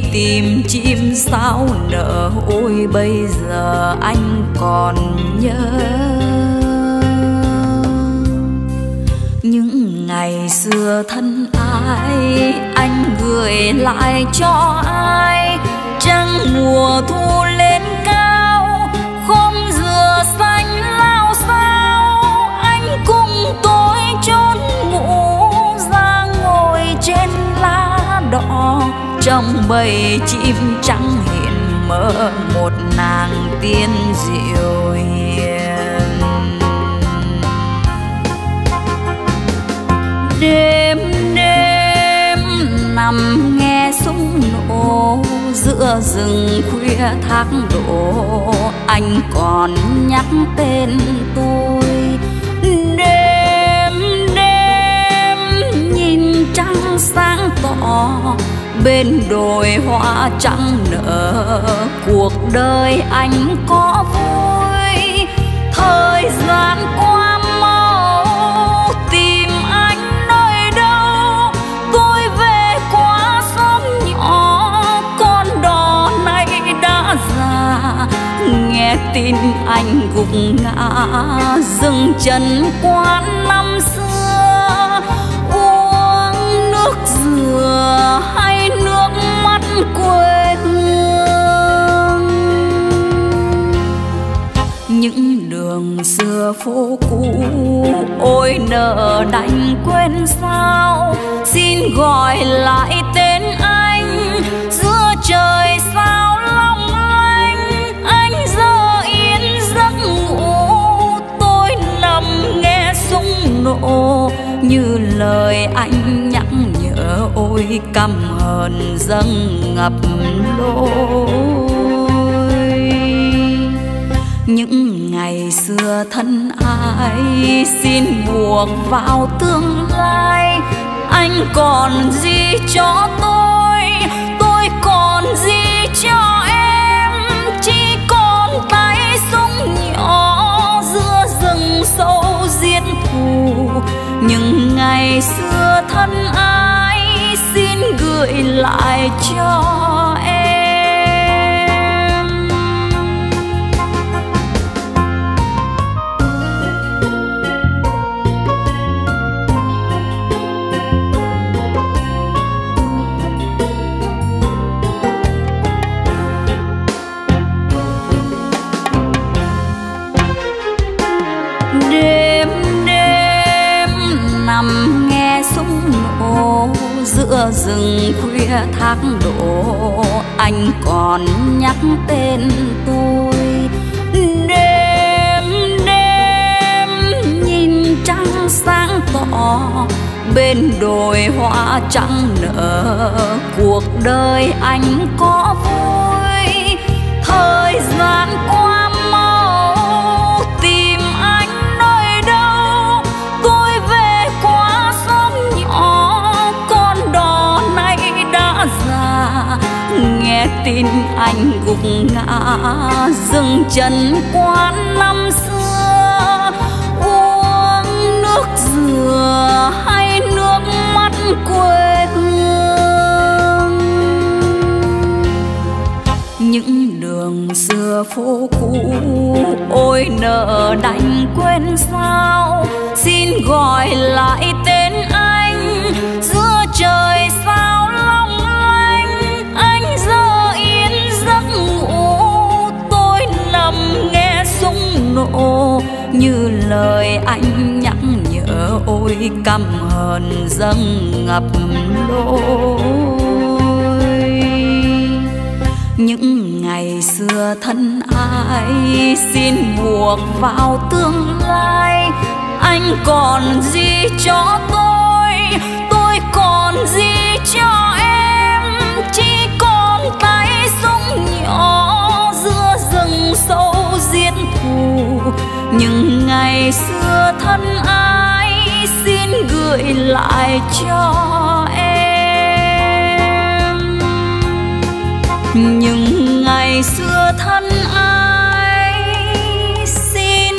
Đi tìm chim sao nở. Ôi, bây giờ anh còn nhớ. Những ngày xưa thân ai, anh gửi lại cho ai? Trăng mùa thu trong bầy chim trắng hiện mơ một nàng tiên diệu hiền. Đêm đêm nằm nghe súng nổ, giữa rừng khuya thác đổ. Anh còn nhắc tên tôi. Đêm đêm nhìn trăng sáng tỏ bên đồi hoa trắng nở. Cuộc đời anh có vui, thời gian qua mau. Tìm anh nơi đâu, tôi về qua xóm nhỏ. Con đò này đã già, nghe tin anh gục ngã. Dừng chân quán năm xưa, uống nước dừa. Những xưa phố cũ. Ôi, nợ đành quên sao? Xin gọi lại tên anh. Giữa trời sao long lanh, anh giờ yên giấc ngủ. Tôi nằm nghe súng nổ, như lời anh nhắc nhở. Ôi, căm hờn dâng ngập lối những ngày xưa thân ai xin buộc vào tương lai. Anh còn gì cho tôi? Tôi còn gì cho em? Chỉ còn tay súng nhỏ giữa rừng sâu giết thù. Những ngày xưa thân ai xin gửi lại cho giữa rừng khuya thác đổ, anh còn nhắc tên tôi. Đêm đêm nhìn trăng sáng tỏ, bên đồi hoa trắng nở. Cuộc đời anh có vui, thời gian qua tin anh gục ngã dừng chân quán năm xưa. Uống nước dừa hay nước mắt quê hương? Những đường xưa phố cũ ôi nợ đành quên sao? Xin gọi lại tên anh, giữa trời xa như lời anh nhắc nhở, ôi căm hờn dâng ngập lối. Những ngày xưa thân ai xin buộc vào tương lai, anh còn gì cho tôi? Tôi còn gì cho em? Chỉ còn tay súng nhỏ những ngày xưa thân ai xin gửi lại cho em. Những ngày xưa thân ai xin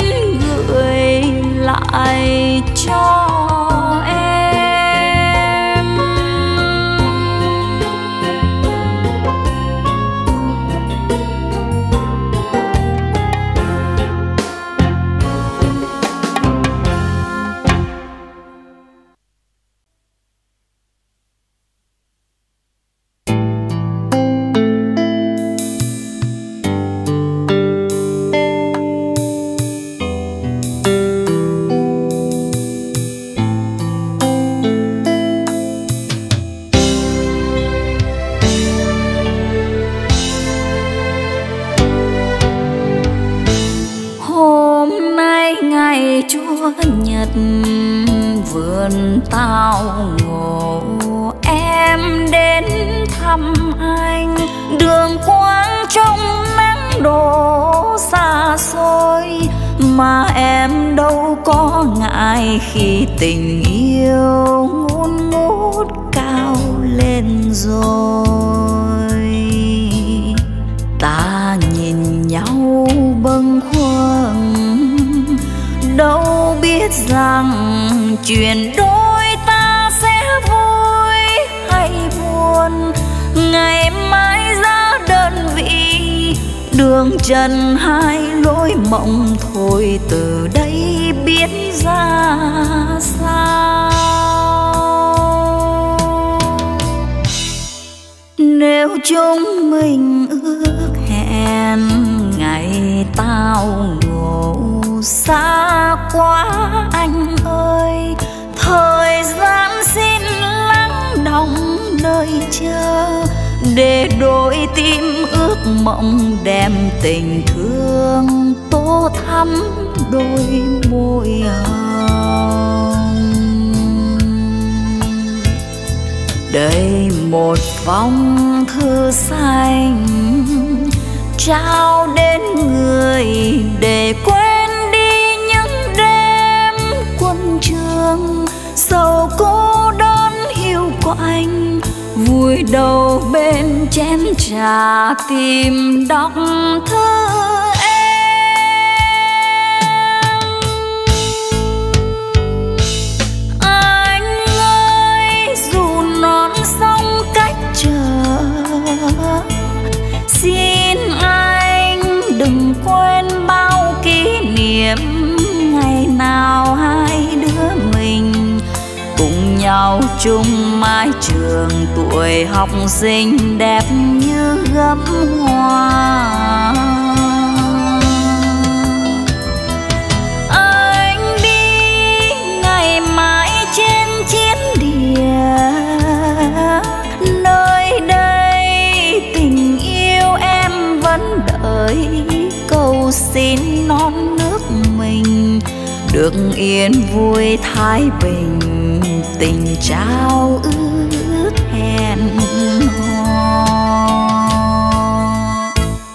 gửi lại cho em tình yêu ngôn ngút cao lên rồi. Ta nhìn nhau bâng khuâng, đâu biết rằng chuyện đôi ta sẽ vui hay buồn. Ngày mai ra đơn vị, đường trần hai lối mộng thôi từ đây biết ra sao? Nếu chúng mình ước hẹn, ngày tao ngủ xa quá anh ơi. Thời gian xin lắng nơi chờ để đôi tim ước mộng đem tình thương tô thắm đôi môi hồng đây một vòng thư xanh trao đến người để quên đi những đêm quân trường sầu cô đơn hiu quạnh vui đầu bên chén trà tìm đọc thơ. Nhau chung mái trường tuổi học sinh đẹp như gấm hoa. Được yên vui thái bình, tình trao ước hẹn hò.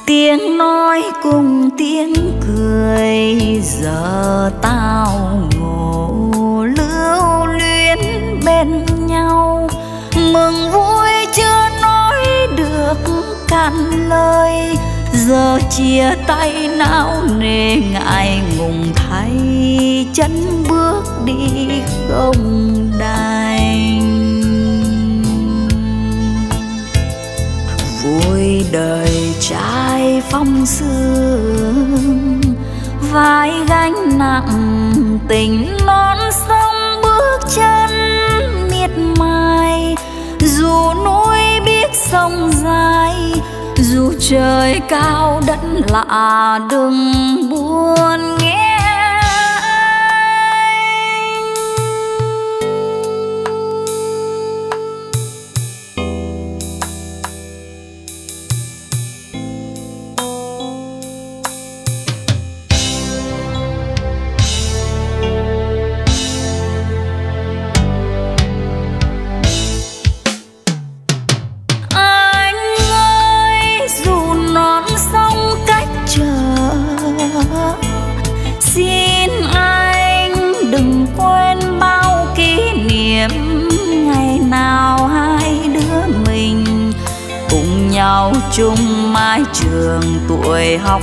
Tiếng nói cùng tiếng cười, giờ tao ngủ lưu luyến bên nhau. Mừng vui chưa nói được cạn lời giờ chia tay não nề ngại ngùng thay chân bước đi không đành. Vui đời trai phong sương, vai gánh nặng tình non sông bước chân miệt mài, dù núi biết sông dài dù trời cao đất lạ đừng buồn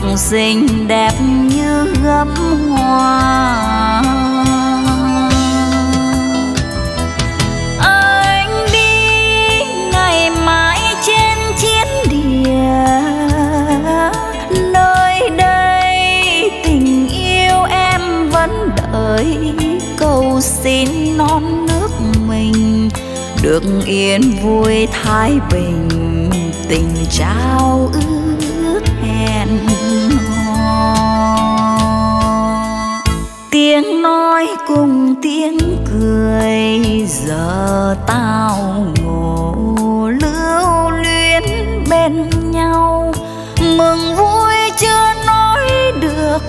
ngọc xinh đẹp như gấm hoa. Anh đi ngày mãi trên chiến địa, nơi đây tình yêu em vẫn đợi. Cầu xin non nước mình, được yên vui thái bình, tình trao ước cùng tiếng cười, giờ tao ngủ lưu luyến bên nhau. Mừng vui chưa nói được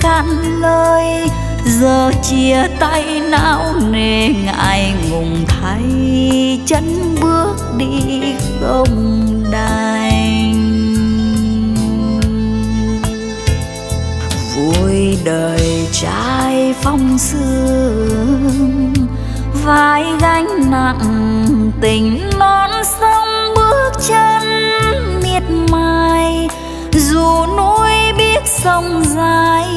cạn lời, giờ chia tay não nề ngại ngùng thay chân bước đi không đành. Vui đời trai phong sương. Vai gánh nặng tình non sông bước chân miệt mài. Dù núi biết sông dài,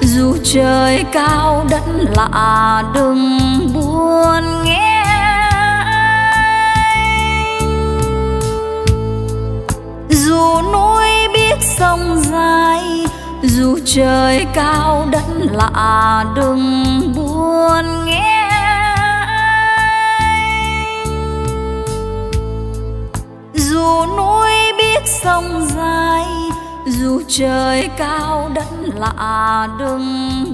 dù trời cao đất lạ đừng buồn nghe dù núi biết sông dài dù trời cao đất lạ đừng buồn nghe dù núi biết sông dài, dù trời cao đất lạ đừng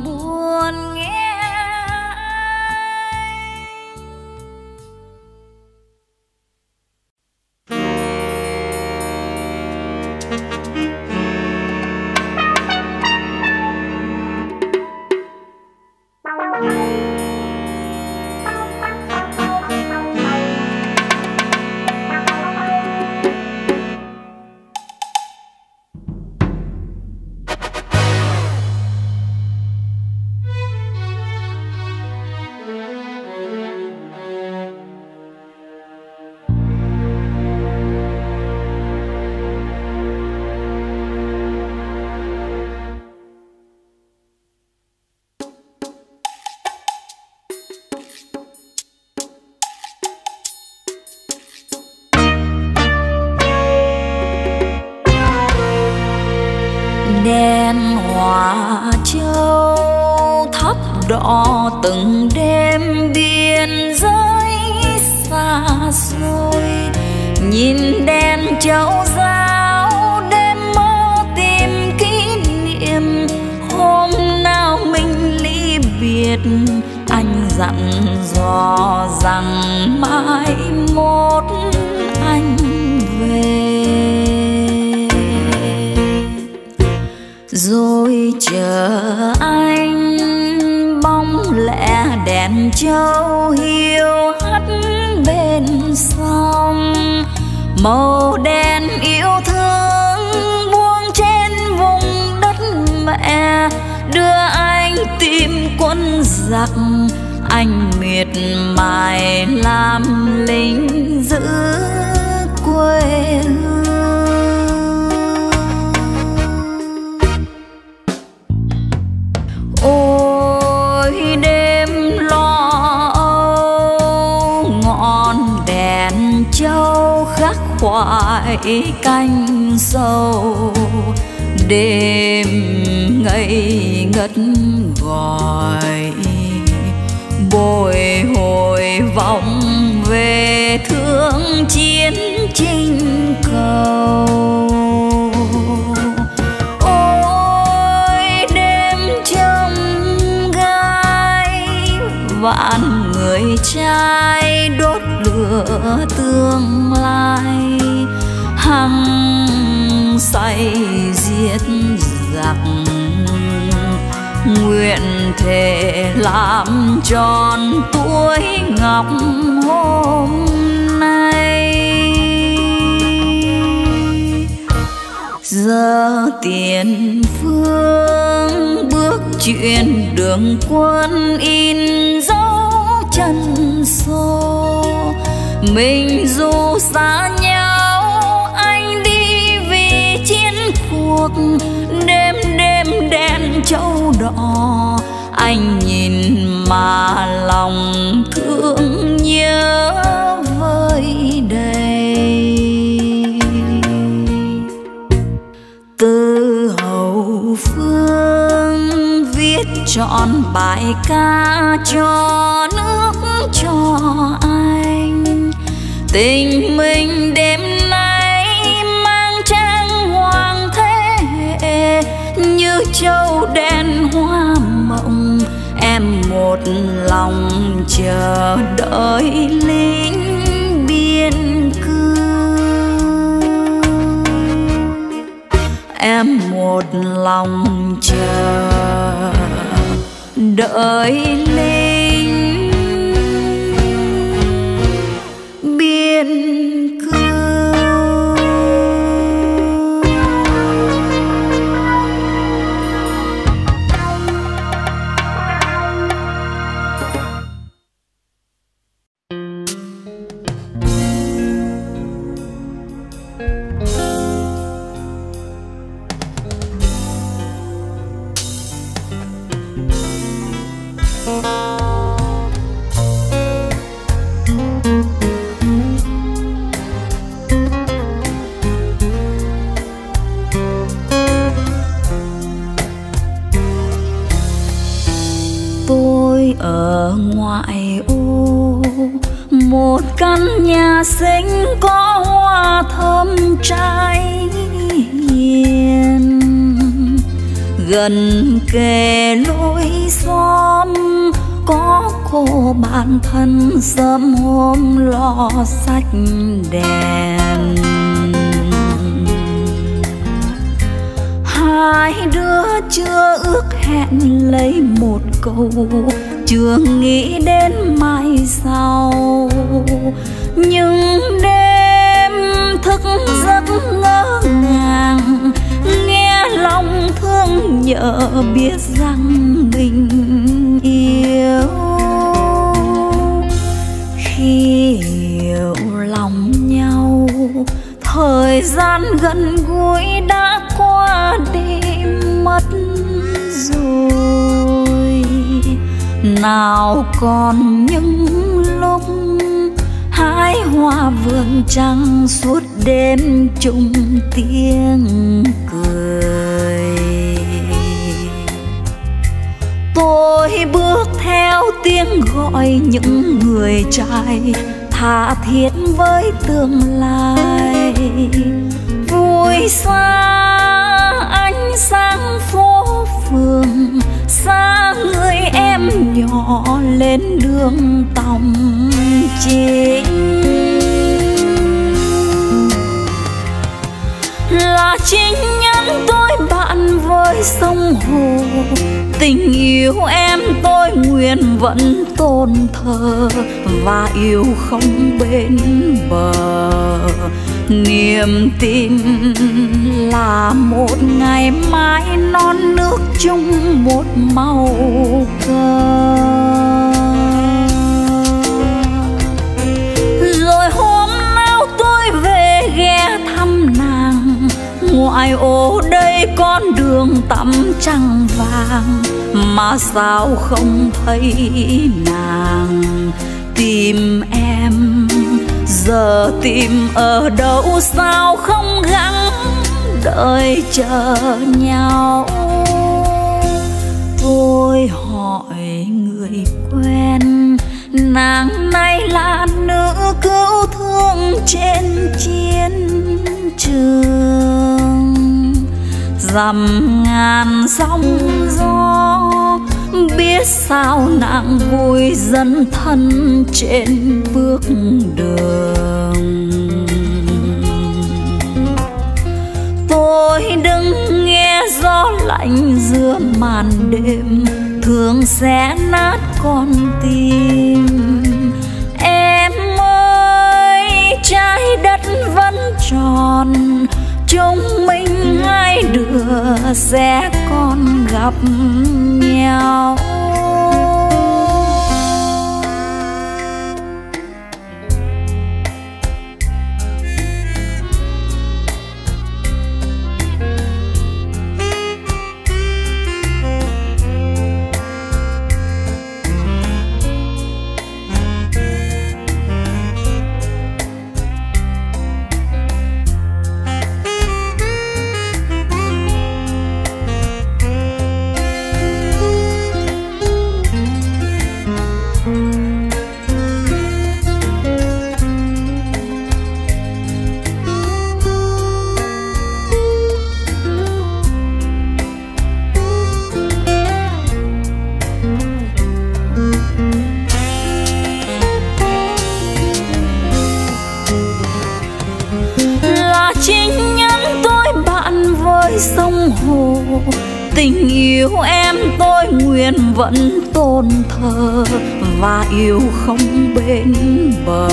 đêm ngây ngất gọi. Bồi hồi vọng về thương chiến chinh cầu. Ôi đêm trong gai, vạn người trai đốt lửa tương lai. Hăng say giết giặc nguyện thể làm tròn tuổi ngọc hôm nay. Giờ tiền phương bước chuyện đường quân in dấu chân xô mình dù xa nhau thuốc đêm đêm đen châu đỏ. Anh nhìn mà lòng thương nhớ vơi đầy. Từ hậu phương viết trọn bài ca cho nước cho anh. Tình mình lòng chờ đợi lính biên cương. Em một lòng chờ đợi lính đèn. Hai đứa chưa ước hẹn lấy một câu, chưa nghĩ đến mai sau. Nhưng đêm thức giấc ngỡ ngàng, nghe lòng thương nhớ biết rằng mình yêu. Khi thời gian gần gũi đã qua đi mất rồi. Nào còn những lúc hái hoa vườn trăng suốt đêm chung tiếng cười. Tôi bước theo tiếng gọi những người trai tha thiết với tương lai. Vui xa ánh sáng phố phường, xa người em nhỏ lên đường tòng chính là chính nhân tôi bạn với sông hồ. Tình yêu em tôi nguyện vẫn tôn thờ và yêu không bên bờ. Niềm tin là một ngày mai non nước chung một màu cờ. Ngoại ô đây con đường tắm trăng vàng, mà sao không thấy nàng? Tìm em, giờ tìm ở đâu sao không gắng đợi chờ nhau? Tôi hỏi người quen, nàng nay là nữ cứu thương trên chiến trường. Dằm ngàn sóng gió, biết sao nặng vui dân thân trên bước đường. Tôi đứng nghe gió lạnh giữa màn đêm thường sẽ nát con tim. Tròn. Chúng mình hai đứa sẽ còn gặp nhau. Vẫn tôn thờ và yêu không bên bờ.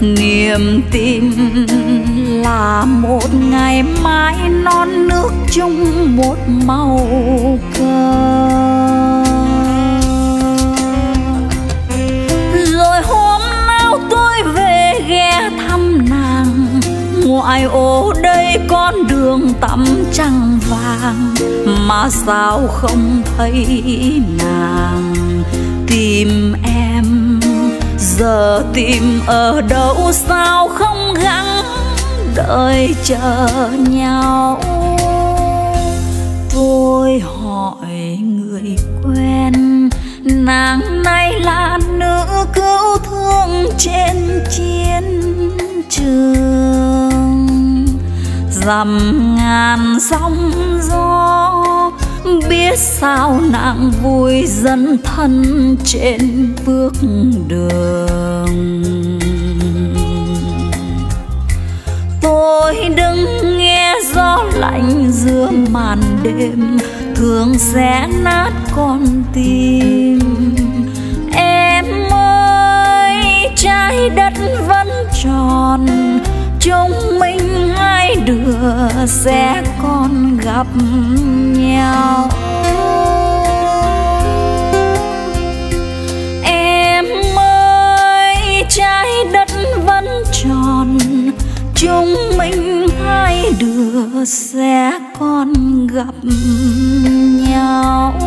Niềm tin là một ngày mai non nước chung một màu cờ. Ngoại ô đây con đường tắm trăng vàng, mà sao không thấy nàng? Tìm em, giờ tìm ở đâu sao không gắng? Đợi chờ nhau. Tôi hỏi người quen, nàng nay là nữ cứu thương trên chiến trường dằm ngàn sóng gió, biết sao nàng vui dân thân trên bước đường. Tôi đứng nghe gió lạnh giữa màn đêm, thường sẽ nát con tim. Em ơi, trái đất vẫn tròn chúng mình hai đứa sẽ còn gặp nhau. Em ơi, trái đất vẫn tròn chúng mình hai đứa sẽ còn gặp nhau.